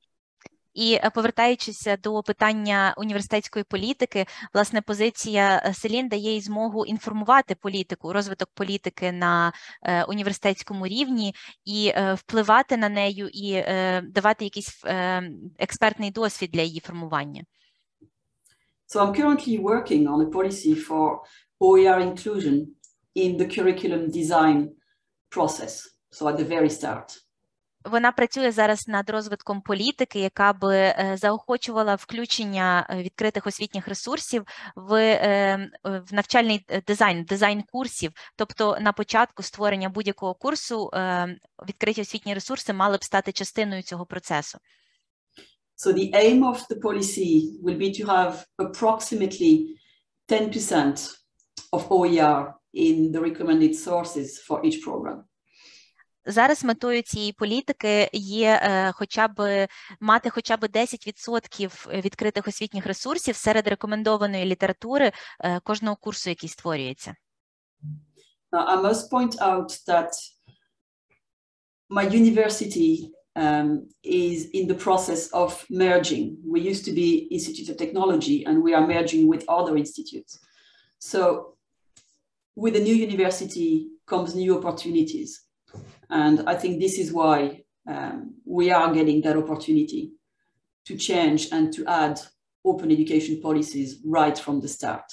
І е, повертаючися до питання університетської політики, власне, позиція е, Селін дає їй змогу інформувати політику, розвиток політики на е, університетському рівні і е, впливати на нею і е, давати якийсь е, експертний досвід для її формування. So I'm currently working on a policy for OER inclusion in the curriculum design process. So at the very start. Вона працює зараз над розвитком політики, яка би е, заохочувала включення е, відкритих освітніх ресурсів в, е, в навчальний дизайн, дизайн курсів. Тобто на початку створення будь-якого курсу відкриті освітні ресурси мали б стати частиною цього процесу. So the aim of the policy will be to have approximately 10% of OER in the recommended sources for each program. Зараз метою цієї політики є е, хоча б мати хоча б 10% відкритих освітніх ресурсів серед рекомендованої літератури е, кожного курсу, який створюється. Now, I must point out that my university um, is in the process of merging. We used to be Institute of Technology and we are merging with other institutes. So with a new university comes new opportunities. And I think this is why um, we are getting that opportunity to change and to add open education policies right from the start.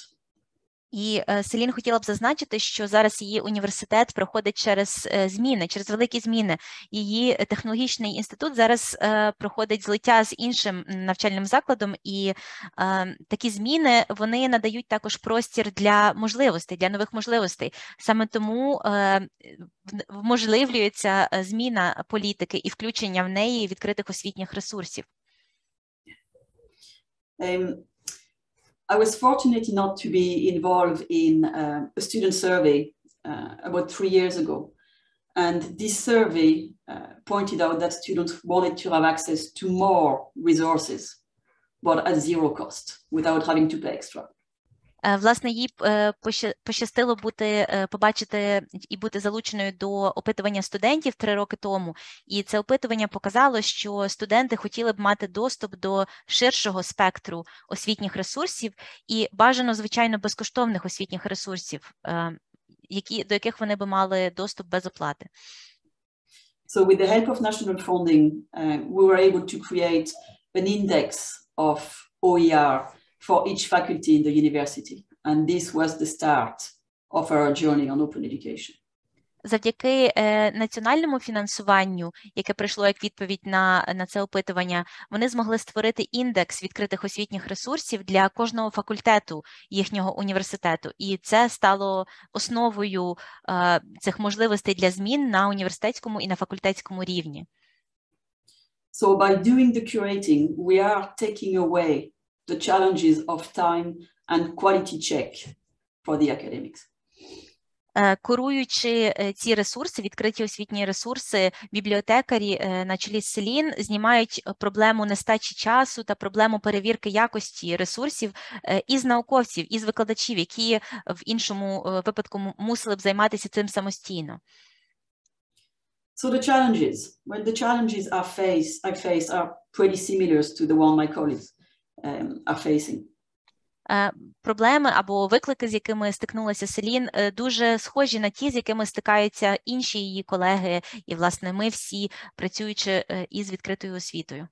І е, Селін хотіла б зазначити, що зараз її університет проходить через е, зміни, через великі зміни. Її технологічний інститут зараз е, проходить злиття з іншим навчальним закладом, і е, такі зміни вони надають також простір для можливостей, для нових можливостей. Саме тому е, вможливлюється е, зміна політики і включення в неї відкритих освітніх ресурсів. I was fortunate enough to be involved in uh, a student survey uh, about three years ago. And this survey uh, pointed out that students wanted to have access to more resources, but at zero cost, without having to pay extra. Е, Власне, їй е, пощастило бути е, побачити і бути залученою до опитування студентів три роки тому. І це опитування показало, що студенти хотіли б мати доступ до ширшого спектру освітніх ресурсів і бажано, звичайно, безкоштовних освітніх ресурсів, які до яких вони би мали доступ без оплати. So with the help of national funding, uh, we were able to create an index of OER for each faculty in the university. And this was the start of our journey on open education. Завдяки е, національному фінансуванню, яке прийшло як відповідь на, на це опитування, вони змогли створити індекс відкритих освітніх ресурсів для кожного факультету їхнього університету, і це стало основою е, цих можливостей для змін на університетському і на факультетському рівні. So by doing the curating, we are taking away the challenges of time and quality check for the academics. Е, Куруючи е, ці ресурси, відкриті освітні ресурси, бібліотекарі е, на чолі з Селін знімають проблему нестачі часу та проблему перевірки якості ресурсів із науковців, із викладачів, які в іншому випадку мусили б займатися цим самостійно. So the challenges, well, the challenges I face, I face are pretty similar to the one my colleagues are facing. Е, Проблеми або виклики, з якими стикнулася Селін, е, дуже схожі на ті, з якими стикаються інші її колеги, і власне ми всі працюючи е, із відкритою освітою.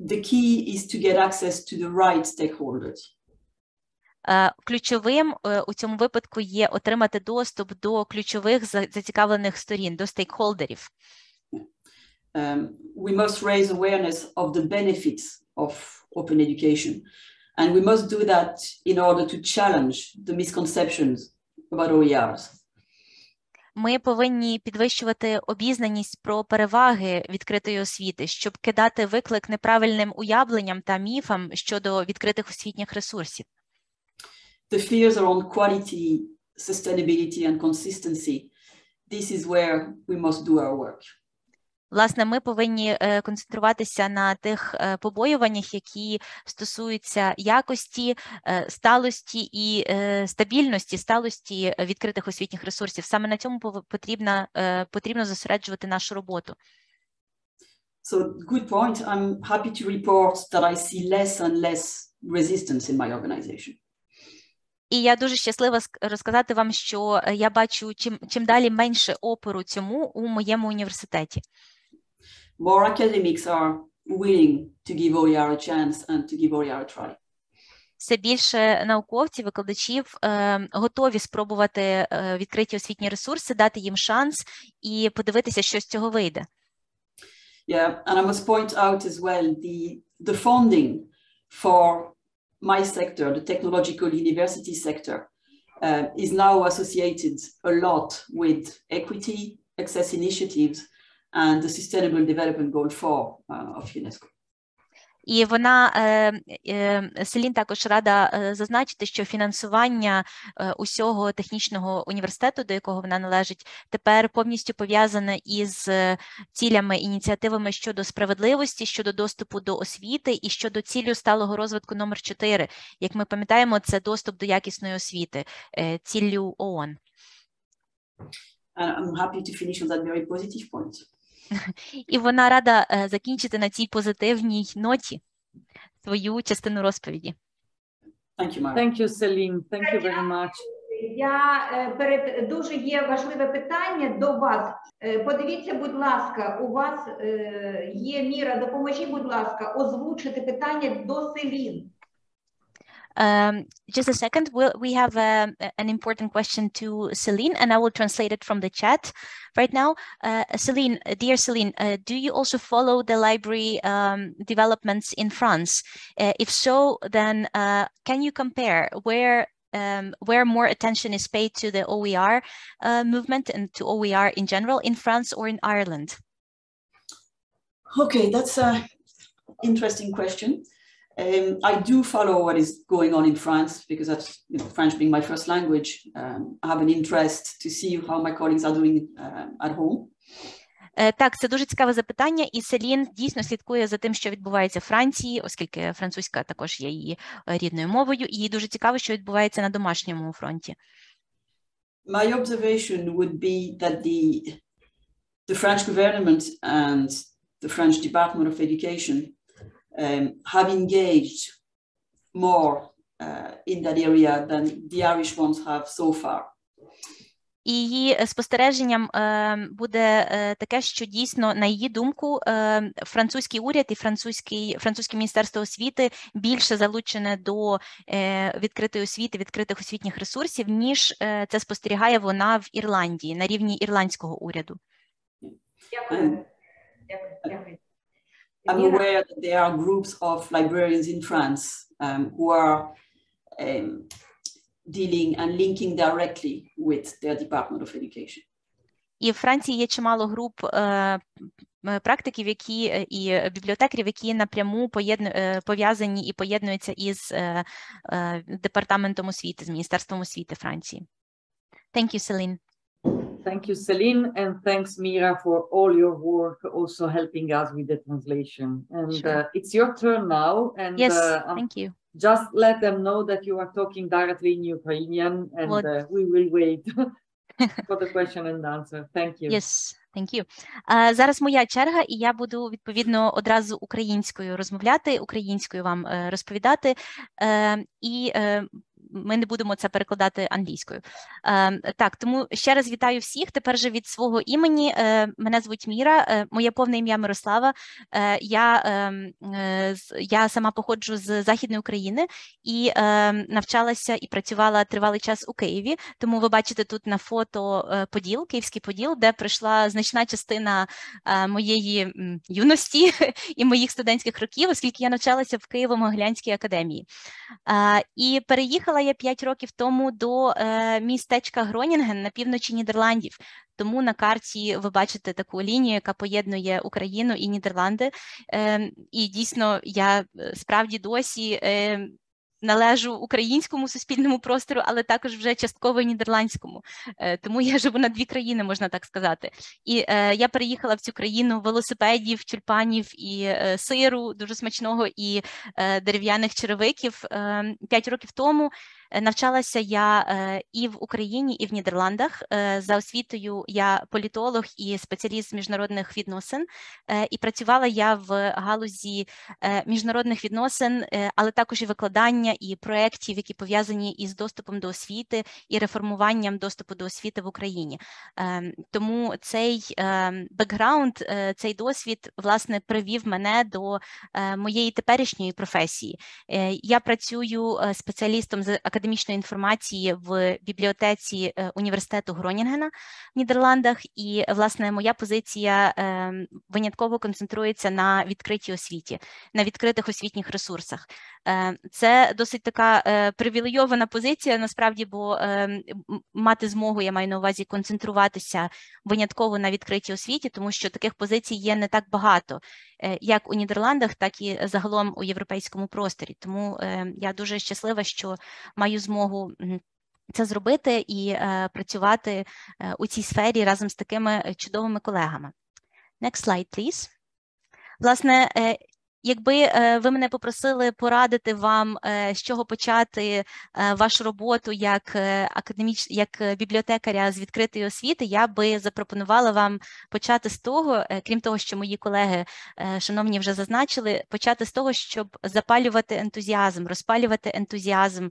The key is to get access to the right stakeholders. Ключовим у цьому випадку є отримати доступ до ключових зацікавлених сторін, до стейкхолдерів. Um, we must raise awareness of the benefits of open education. And we must do that in order to challenge the misconceptions about E OERs. Ми повинні підвищувати обізнаність про переваги відкритої освіти, щоб кидати виклик неправильним уявленням та міфам щодо відкритих освітніх ресурсів. The fears around quality, sustainability, and consistency. This is where we must do our work. Власне, ми повинні е, концентруватися на тих е, побоюваннях, які стосуються якості, е, сталості і стабільності, сталості відкритих освітніх ресурсів. Саме на цьому потрібно, потрібно зосереджувати нашу роботу. So, good point. I'm happy to report that I see less and less resistance in my organization. І я дуже щаслива розказати вам, що я бачу чим, чим далі менше опору цьому у моєму університеті. More academics are willing to give OER a chance and to give OER a try. Все більше науковців, викладачів е, готові спробувати е, відкриті освітні ресурси, дати їм шанс і подивитися, що з цього вийде. Yeah, and I must point out as well the, the funding for my sector, the technological university sector, uh, is now associated a lot with equity, access initiatives, and the Sustainable Development Goal 4 uh, of UNESCO. І вона е, е, Селін також рада е, зазначити, що фінансування усього технічного університету, до якого вона належить, тепер повністю пов'язане із цілями ініціативами щодо справедливості, щодо доступу до освіти і щодо цілю сталого розвитку номер 4. Як ми пам'ятаємо, це доступ до якісної освіти, ціллю ООН. I'm happy to finish on that very positive point. [laughs] І вона рада е, закінчити на цій позитивній ноті свою частину розповіді. Thank you, Mara. Thank you, Celine. Thank you very much. Я е, перед дуже є важливе питання до вас. Е, Подивіться, будь ласка, у вас є міра. Допоможіть, будь ласка, озвучити питання до Селін. Um, just a second, we'll, we have um, an important question to Celine, and I will translate it from the chat right now. Uh, Celine, uh, dear Celine, uh, do you also follow the library um, developments in France? Uh, if so, then uh, can you compare where um, where more attention is paid to the OER uh, movement and to OER in general in France or in Ireland? Okay, that's an interesting question. Um, I do follow what is going on in France because that's you know, French being my first language. Um, I have an interest to see how my colleagues are doing um, at home. Е, Так, це дуже цікаве запитання, і Селін дійсно слідкує за тим, що відбувається в Франції, оскільки французька також є її е, рідною мовою, і їй дуже цікаво, що відбувається на домашньому фронті. My observation would be that the, the French government and the French Department of Education um, have engaged more uh, in that area than the Irish ones have so far. І її е, спостереженням е, буде е, таке, що дійсно, на її думку, е, французький уряд і французький, французьке міністерство освіти більше залучене до е, відкритої освіти, відкритих освітніх ресурсів, ніж е, це спостерігає вона в Ірландії на рівні ірландського уряду. Дякую. Дякую. I'm Віра, aware that there are groups of librarians in France um, who are um, dealing and linking directly with their Department of Education. І в Франції є чимало груп е, м, практиків, які е, і е, бібліотекарів, які напряму поєдну, е, пов'язані і поєднуються із е, е, департаментом освіти, з міністерством освіти Франції. Thank you, Celine. Thank you, Celine, and thanks, Mira, for all your work, also helping us with the translation. And Sure. uh, it's your turn now. And Yes, uh, um, thank you. just let them know that you are talking directly in Ukrainian, and uh, we will wait for the question and answer. Thank you. Yes, thank you. Е, Зараз моя черга, і я буду відповідно одразу українською розмовляти, українською вам е, розповідати. Е, І е, ми не будемо це перекладати англійською. Е, Так, тому ще раз вітаю всіх. Тепер же від свого імені. Е, Мене звуть Міра, е, моє повне ім'я Мирослава. Е, Я, ем, я сама походжу з Західної України і ем, навчалася і працювала тривалий час у Києві. Тому ви бачите тут на фото Поділ, Київський Поділ, де пройшла значна частина моєї юності [laughs] і моїх студентських років, оскільки я навчалася в Києво-Могилянській академії. І переїхала я 5 років тому до е, містечка Гронінген на півночі Нідерландів. Тому на карті ви бачите таку лінію, яка поєднує Україну і Нідерланди. Ем, І дійсно, я е, справді досі ем, належу українському суспільному простору, але також вже частково нідерландському. Е, Тому я живу на дві країни, можна так сказати. І е, я переїхала в цю країну велосипедів, тюльпанів і е, сиру дуже смачного, і дерев'яних черевиків. Ем, П'ять років тому навчалася я е, і в Україні, і в Нідерландах. Е, За освітою я політолог і спеціаліст з міжнародних відносин. Е, І працювала я в галузі е, міжнародних відносин, е, але також і викладання і проєктів, які пов'язані із доступом до освіти і реформуванням доступу до освіти в Україні. Тому цей бекграунд, е, цей досвід власне привів мене до е, моєї теперішньої професії. Е, Я працюю е, спеціалістом з академічної інформації в бібліотеці е, університету Гронінгена в Нідерландах, і власне моя позиція ем, винятково концентрується на відкритій освіті, на відкритих освітніх ресурсах. Е, Це досить така е, привілейована позиція, насправді, бо е, мати змогу, я маю на увазі, концентруватися винятково на відкритій освіті, тому що таких позицій є не так багато, е, як у Нідерландах, так і загалом у європейському просторі. Тому е, я дуже щаслива, що маю змогу. Це зробити і е, працювати е, у цій сфері разом з такими е, чудовими колегами. Next slide, please. Власне, е, якби е, ви мене попросили порадити вам, е, з чого почати е, вашу роботу як академіч... як бібліотекаря з відкритої освіти, я би запропонувала вам почати з того, крім того, що мої колеги, шановні, вже зазначили, почати з того, щоб запалювати ентузіазм, розпалювати ентузіазм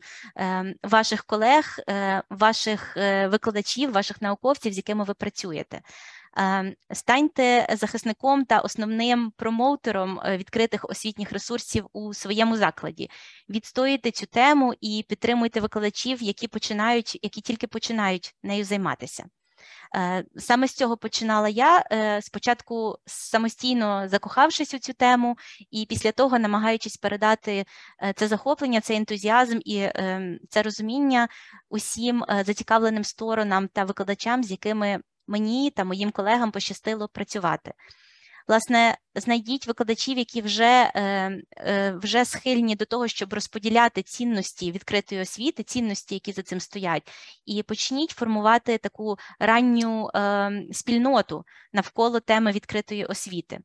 ваших колег, ваших викладачів, ваших науковців, з якими ви працюєте. Е, Станьте захисником та основним промоутером е, відкритих освітніх ресурсів у своєму закладі. Відстоюйте цю тему і підтримуйте викладачів, які починають, які тільки починають нею займатися. Е, Саме з цього починала я. е, Спочатку самостійно закохавшись у цю тему, і після того намагаючись передати це захоплення, цей ентузіазм і е, це розуміння усім зацікавленим сторонам та викладачам, з якими мені та моїм колегам пощастило працювати. Власне, знайдіть викладачів, які вже, е, е, вже схильні до того, щоб розподіляти цінності відкритої освіти, цінності, які за цим стоять, і почніть формувати таку ранню е, спільноту навколо теми відкритої освіти.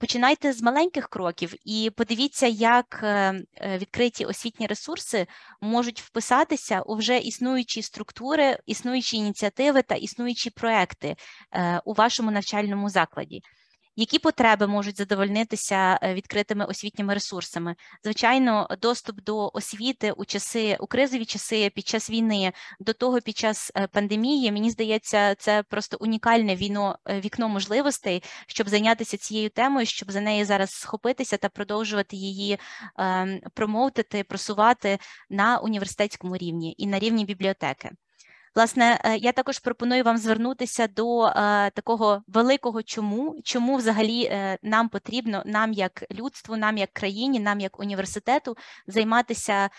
Починайте з маленьких кроків і подивіться, як е, е, відкриті освітні ресурси можуть вписатися у вже існуючі структури, існуючі ініціативи та існуючі проекти е, у вашому навчальному закладі. Які потреби можуть задовольнитися е, відкритими освітніми ресурсами? Звичайно, доступ до освіти у часи у кризові часи під час війни, до того під час е, пандемії, мені здається, це просто унікальне віно, е, вікно можливостей, щоб зайнятися цією темою, щоб за неї зараз схопитися та продовжувати її ем, промоутити, просувати на університетському рівні і на рівні бібліотеки. Власне, е, я також пропоную вам звернутися до е, такого великого чому, чому взагалі е, нам потрібно, нам як людству, нам як країні, нам як університету займатися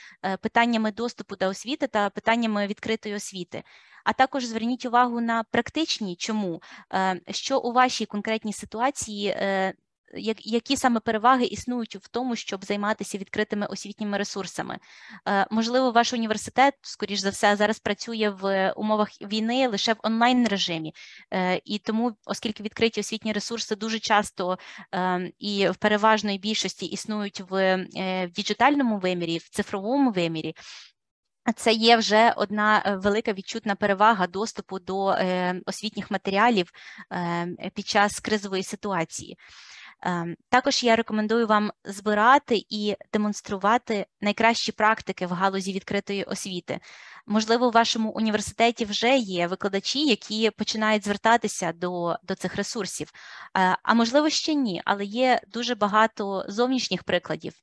питаннями доступу до освіти та питаннями відкритої освіти. А також зверніть увагу на практичні чому, що у вашій конкретній ситуації. Як- Які саме переваги існують в тому, щоб займатися відкритими освітніми ресурсами? Е, Можливо, ваш університет, скоріш за все, зараз працює в умовах війни лише в онлайн режимі, Е, і тому, оскільки відкриті освітні ресурси дуже часто е, і в переважної більшості існують в, е, в діджитальному вимірі, в цифровому вимірі. Це є вже одна велика відчутна перевага доступу до освітніх матеріалів е, під час кризової ситуації. Ем, Також я рекомендую вам збирати і демонструвати найкращі практики в галузі відкритої освіти. Можливо, у вашому університеті вже є викладачі, які починають звертатися до, до цих ресурсів, Е, а можливо, ще ні, але є дуже багато зовнішніх прикладів.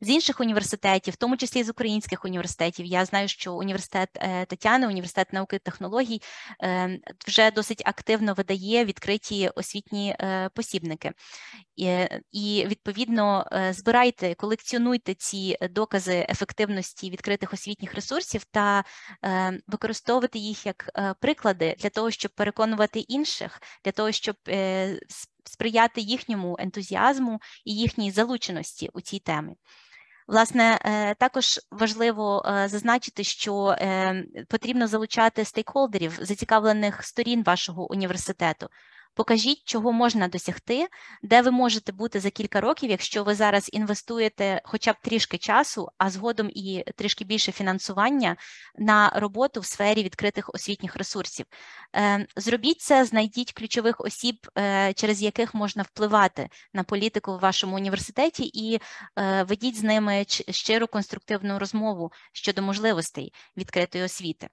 З інших університетів, в тому числі з українських університетів, я знаю, що університет е, Тетяни, університет науки і технологій, е, вже досить активно видає відкриті освітні е, посібники. І, відповідно збирайте, колекціонуйте ці докази ефективності відкритих освітніх ресурсів та е, використовувати їх як приклади для того, щоб переконувати інших, для того, щоб сприяти їхньому ентузіазму і їхній залученості у цій темі. Власне, е, також важливо е, зазначити, що е, потрібно залучати стейкхолдерів, зацікавлених сторін вашого університету. Покажіть, чого можна досягти, де ви можете бути за кілька років, якщо ви зараз інвестуєте хоча б трішки часу, а згодом і трішки більше фінансування на роботу в сфері відкритих освітніх ресурсів. Е, Зробіть це, знайдіть ключових осіб, е, через яких можна впливати на політику в вашому університеті, і е, ведіть з ними щиру конструктивну розмову щодо можливостей відкритої освіти.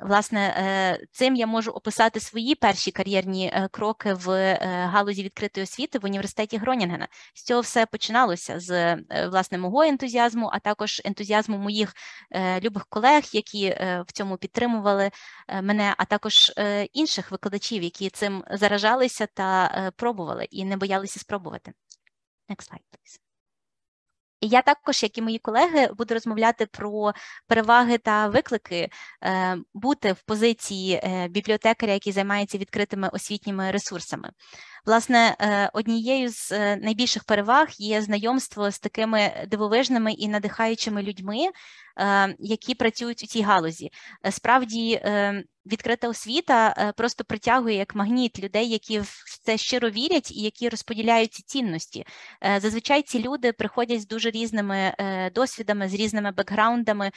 Власне, цим я можу описати свої перші кар'єрні кроки в е, галузі відкритої освіти в університеті Гронінгена. З цього все починалося з е, власне мого ентузіазму, а також ентузіазму моїх е, любих колег, які е, в цьому підтримували е, мене, а також е, інших викладачів, які цим заражалися та е, пробували і не боялися спробувати. Next slide, please. Я також, як і мої колеги, буду розмовляти про переваги та виклики е, бути в позиції е, бібліотекаря, який займається відкритими освітніми ресурсами. Власне, е, однією з е, найбільших переваг є знайомство з такими дивовижними і надихаючими людьми, е, які працюють у цій галузі. Справді, відкрита освіта просто притягує як магніт людей, які в це щиро вірять і які розподіляють ці цінності. Зазвичай ці люди приходять з дуже різними досвідами, з різними бекграундами.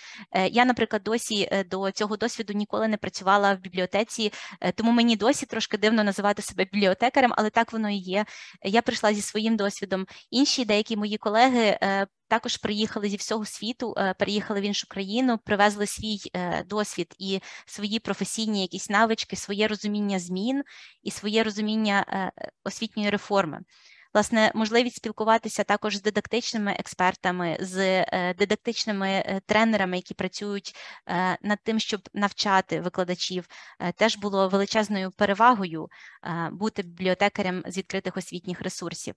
Я, наприклад, досі до цього досвіду ніколи не працювала в бібліотеці, тому мені досі трошки дивно називати себе бібліотекарем, але так воно і є. Я прийшла зі своїм досвідом. Інші деякі мої колеги е, також приїхали зі всього світу, е, переїхали в іншу країну, привезли свій е, досвід і свої професійні якісь навички, своє розуміння змін і своє розуміння освітньої реформи. Власне, можливість спілкуватися також з дидактичними експертами, з е, дидактичними е, тренерами, які працюють е, над тим, щоб навчати викладачів, теж було величезною перевагою бути бібліотекарем з відкритих освітніх ресурсів.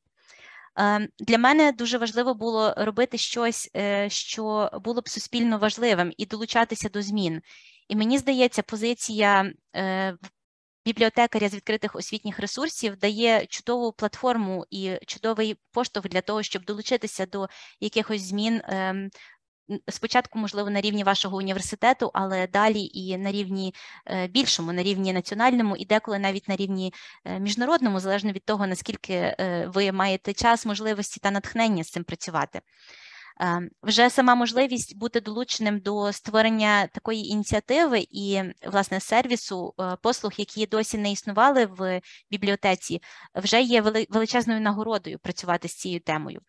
Для мене дуже важливо було робити щось, що було б суспільно важливим, і долучатися до змін. І мені здається, позиція бібліотекаря з відкритих освітніх ресурсів дає чудову платформу і чудовий поштовх для того, щоб долучитися до якихось змін. ем, Спочатку, можливо, на рівні вашого університету, але далі і на рівні е, більшому, на рівні національному, і деколи навіть на рівні е, міжнародному, залежно від того, наскільки е, ви маєте час, можливості та натхнення з цим працювати. Ем, Вже сама можливість бути долученим до створення такої ініціативи і власне сервісу е, послуг, які досі не існували в бібліотеці, вже є величезною нагородою працювати з цією темою.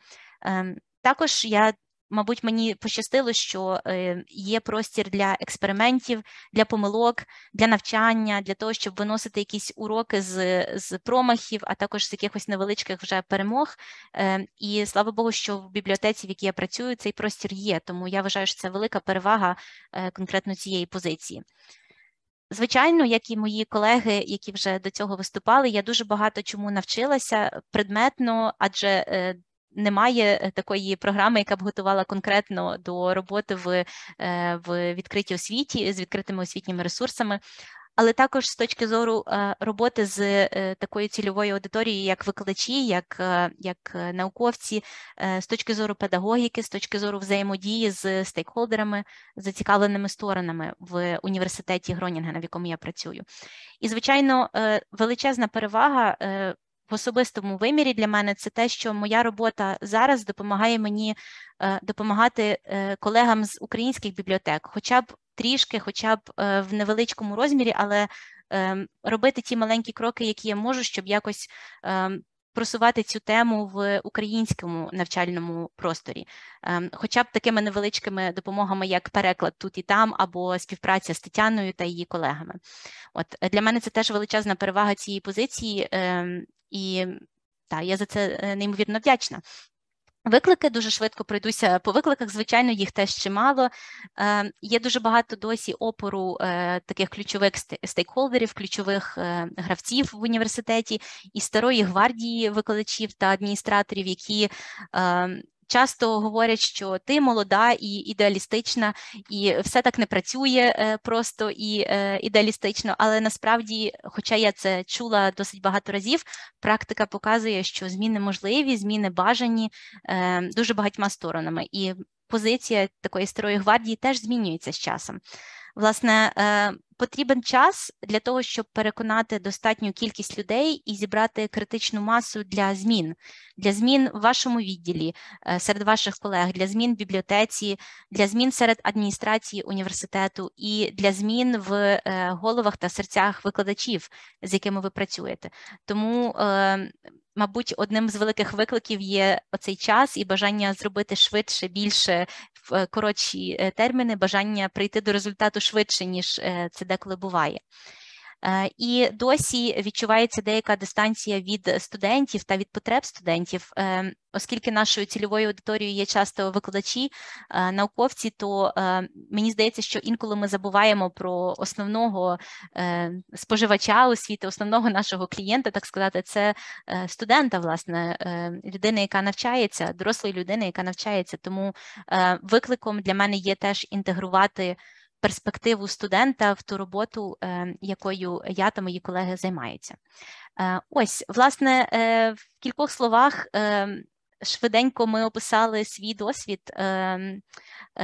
Ем, Також я, мабуть, мені пощастило, що е, є простір для експериментів, для помилок, для навчання, для того, щоб виносити якісь уроки з, з промахів, а також з якихось невеличких вже перемог. Е, І слава Богу, що в бібліотеці, в якій я працюю, цей простір є. Тому я вважаю, що це велика перевага е, конкретно цієї позиції. Звичайно, як і мої колеги, які вже до цього виступали, я дуже багато чому навчилася предметно, адже немає е, такої програми, яка б готувала конкретно до роботи в, е, в відкритій освіті з відкритими освітніми ресурсами. Але також з точки зору е, роботи з такою цільовою аудиторією, як викладачі, як, як науковці, з точки зору педагогіки, з точки зору взаємодії з стейкхолдерами, зацікавленими сторонами в університеті Гронінгена, в якому я працюю. І, звичайно, величезна перевага в особистому вимірі для мене це те, що моя робота зараз допомагає мені е, допомагати е, колегам з українських бібліотек, хоча б трішки, хоча б е, в невеличкому розмірі, але ем, робити ті маленькі кроки, які я можу, щоб якось ем, просувати цю тему в українському навчальному просторі, Ем, хоча б такими невеличкими допомогами, як переклад тут і там, або співпраця з Тетяною та її колегами. От для мене це теж величезна перевага цієї позиції, ем, і та я за це е, неймовірно вдячна. Виклики дуже швидко пройдуся по викликах. Звичайно, їх теж чимало. Е, Є дуже багато досі опору е, таких ключових стейкхолдерів, ключових е, гравців в університеті і старої гвардії викладачів та адміністраторів, які е, часто говорять, що ти молода і ідеалістична, і все так не працює е, просто і е, ідеалістично. Але насправді, хоча я це чула досить багато разів, практика показує, що зміни можливі, зміни бажані е, дуже багатьма сторонами, і позиція такої старої гвардії теж змінюється з часом. Власне, потрібен час для того, щоб переконати достатню кількість людей і зібрати критичну масу для змін, для змін в вашому відділі, е, серед ваших колег, для змін в бібліотеці, для змін серед адміністрації університету і для змін в е, головах та серцях викладачів, з якими ви працюєте. Тому е, мабуть, одним з великих викликів є оцей час і бажання зробити швидше, більше коротші терміни, бажання прийти до результату швидше, ніж це деколи буває. Е, І досі відчувається деяка дистанція від студентів та від потреб студентів, Е, оскільки нашою цільовою аудиторією є часто викладачі, е, науковці, то мені здається, що інколи ми забуваємо про основного споживача освіти, основного нашого клієнта, так сказати, це студента, власне, людини, яка навчається, дорослої людини, яка навчається. Тому викликом для мене є теж інтегрувати перспективу студента в ту роботу, е, якою я та мої колеги займаються. Е, Ось, власне, е, в кількох словах. Швиденько ми описали свій досвід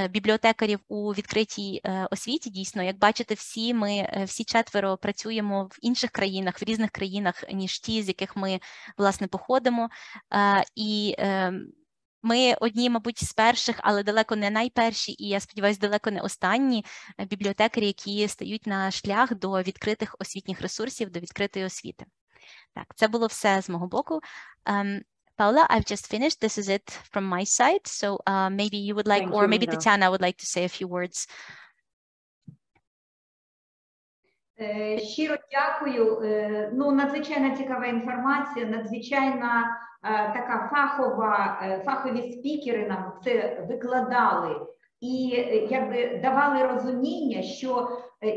бібліотекарів у відкритій освіті. Дійсно, як бачите, всі ми всі четверо працюємо в інших країнах, в різних країнах, ніж ті, з яких ми власне походимо. І ми одні, мабуть, з перших, але далеко не найперші, і я сподіваюся, далеко не останні е, бібліотекарі, які стають на шлях до відкритих освітніх ресурсів, до відкритої освіти. Так, це було все з мого боку. Um, Paula, I've just finished. This is it from my side. So uh, maybe you would like, Thank or you, maybe. Tatiana would like to say a few words. Е, Щиро дякую. Е, Ну, надзвичайно цікава інформація, надзвичайно е, така фахова, фахові спікери нам це викладали і якби давали розуміння, що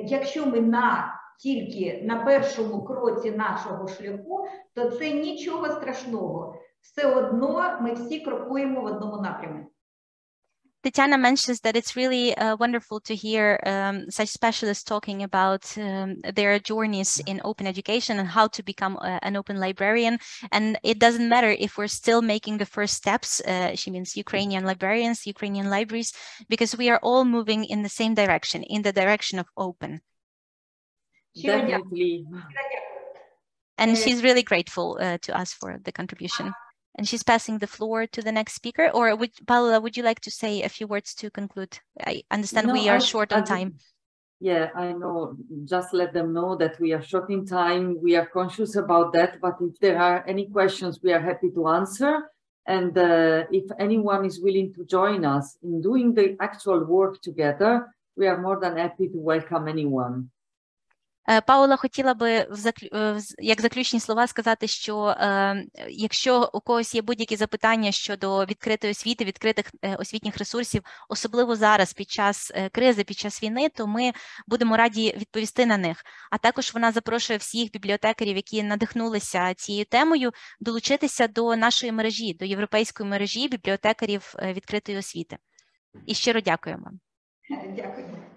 якщо ми на тільки на першому кроці нашого шляху, то це нічого страшного. Все одно ми всі крокуємо в одному напрямі. Tatiana mentions that it's really uh, wonderful to hear um, such specialists talking about um, their journeys in open education and how to become a, an open librarian. And it doesn't matter if we're still making the first steps, uh, she means Ukrainian librarians, Ukrainian libraries, because we are all moving in the same direction, in the direction of open. Definitely. And she's really grateful uh, to us for the contribution and she's passing the floor to the next speaker. Or would Paula, would you like to say a few words to conclude? I understand No, we are I- short I on would- time. Yeah, I know. Just let them know that we are short in time. We are conscious about that. But if there are any questions, we are happy to answer. And uh, if anyone is willing to join us in doing the actual work together, we are more than happy to welcome anyone. Е, Паула хотіла би в заклю... е, як заключні слова сказати, що е, якщо у когось є будь-які запитання щодо відкритої освіти, відкритих освітніх ресурсів, особливо зараз під час кризи, під час війни, то ми будемо раді відповісти на них. А також вона запрошує всіх бібліотекарів, які надихнулися цією темою, долучитися до нашої мережі, до європейської мережі бібліотекарів відкритої освіти. І щиро дякуємо. Дякую.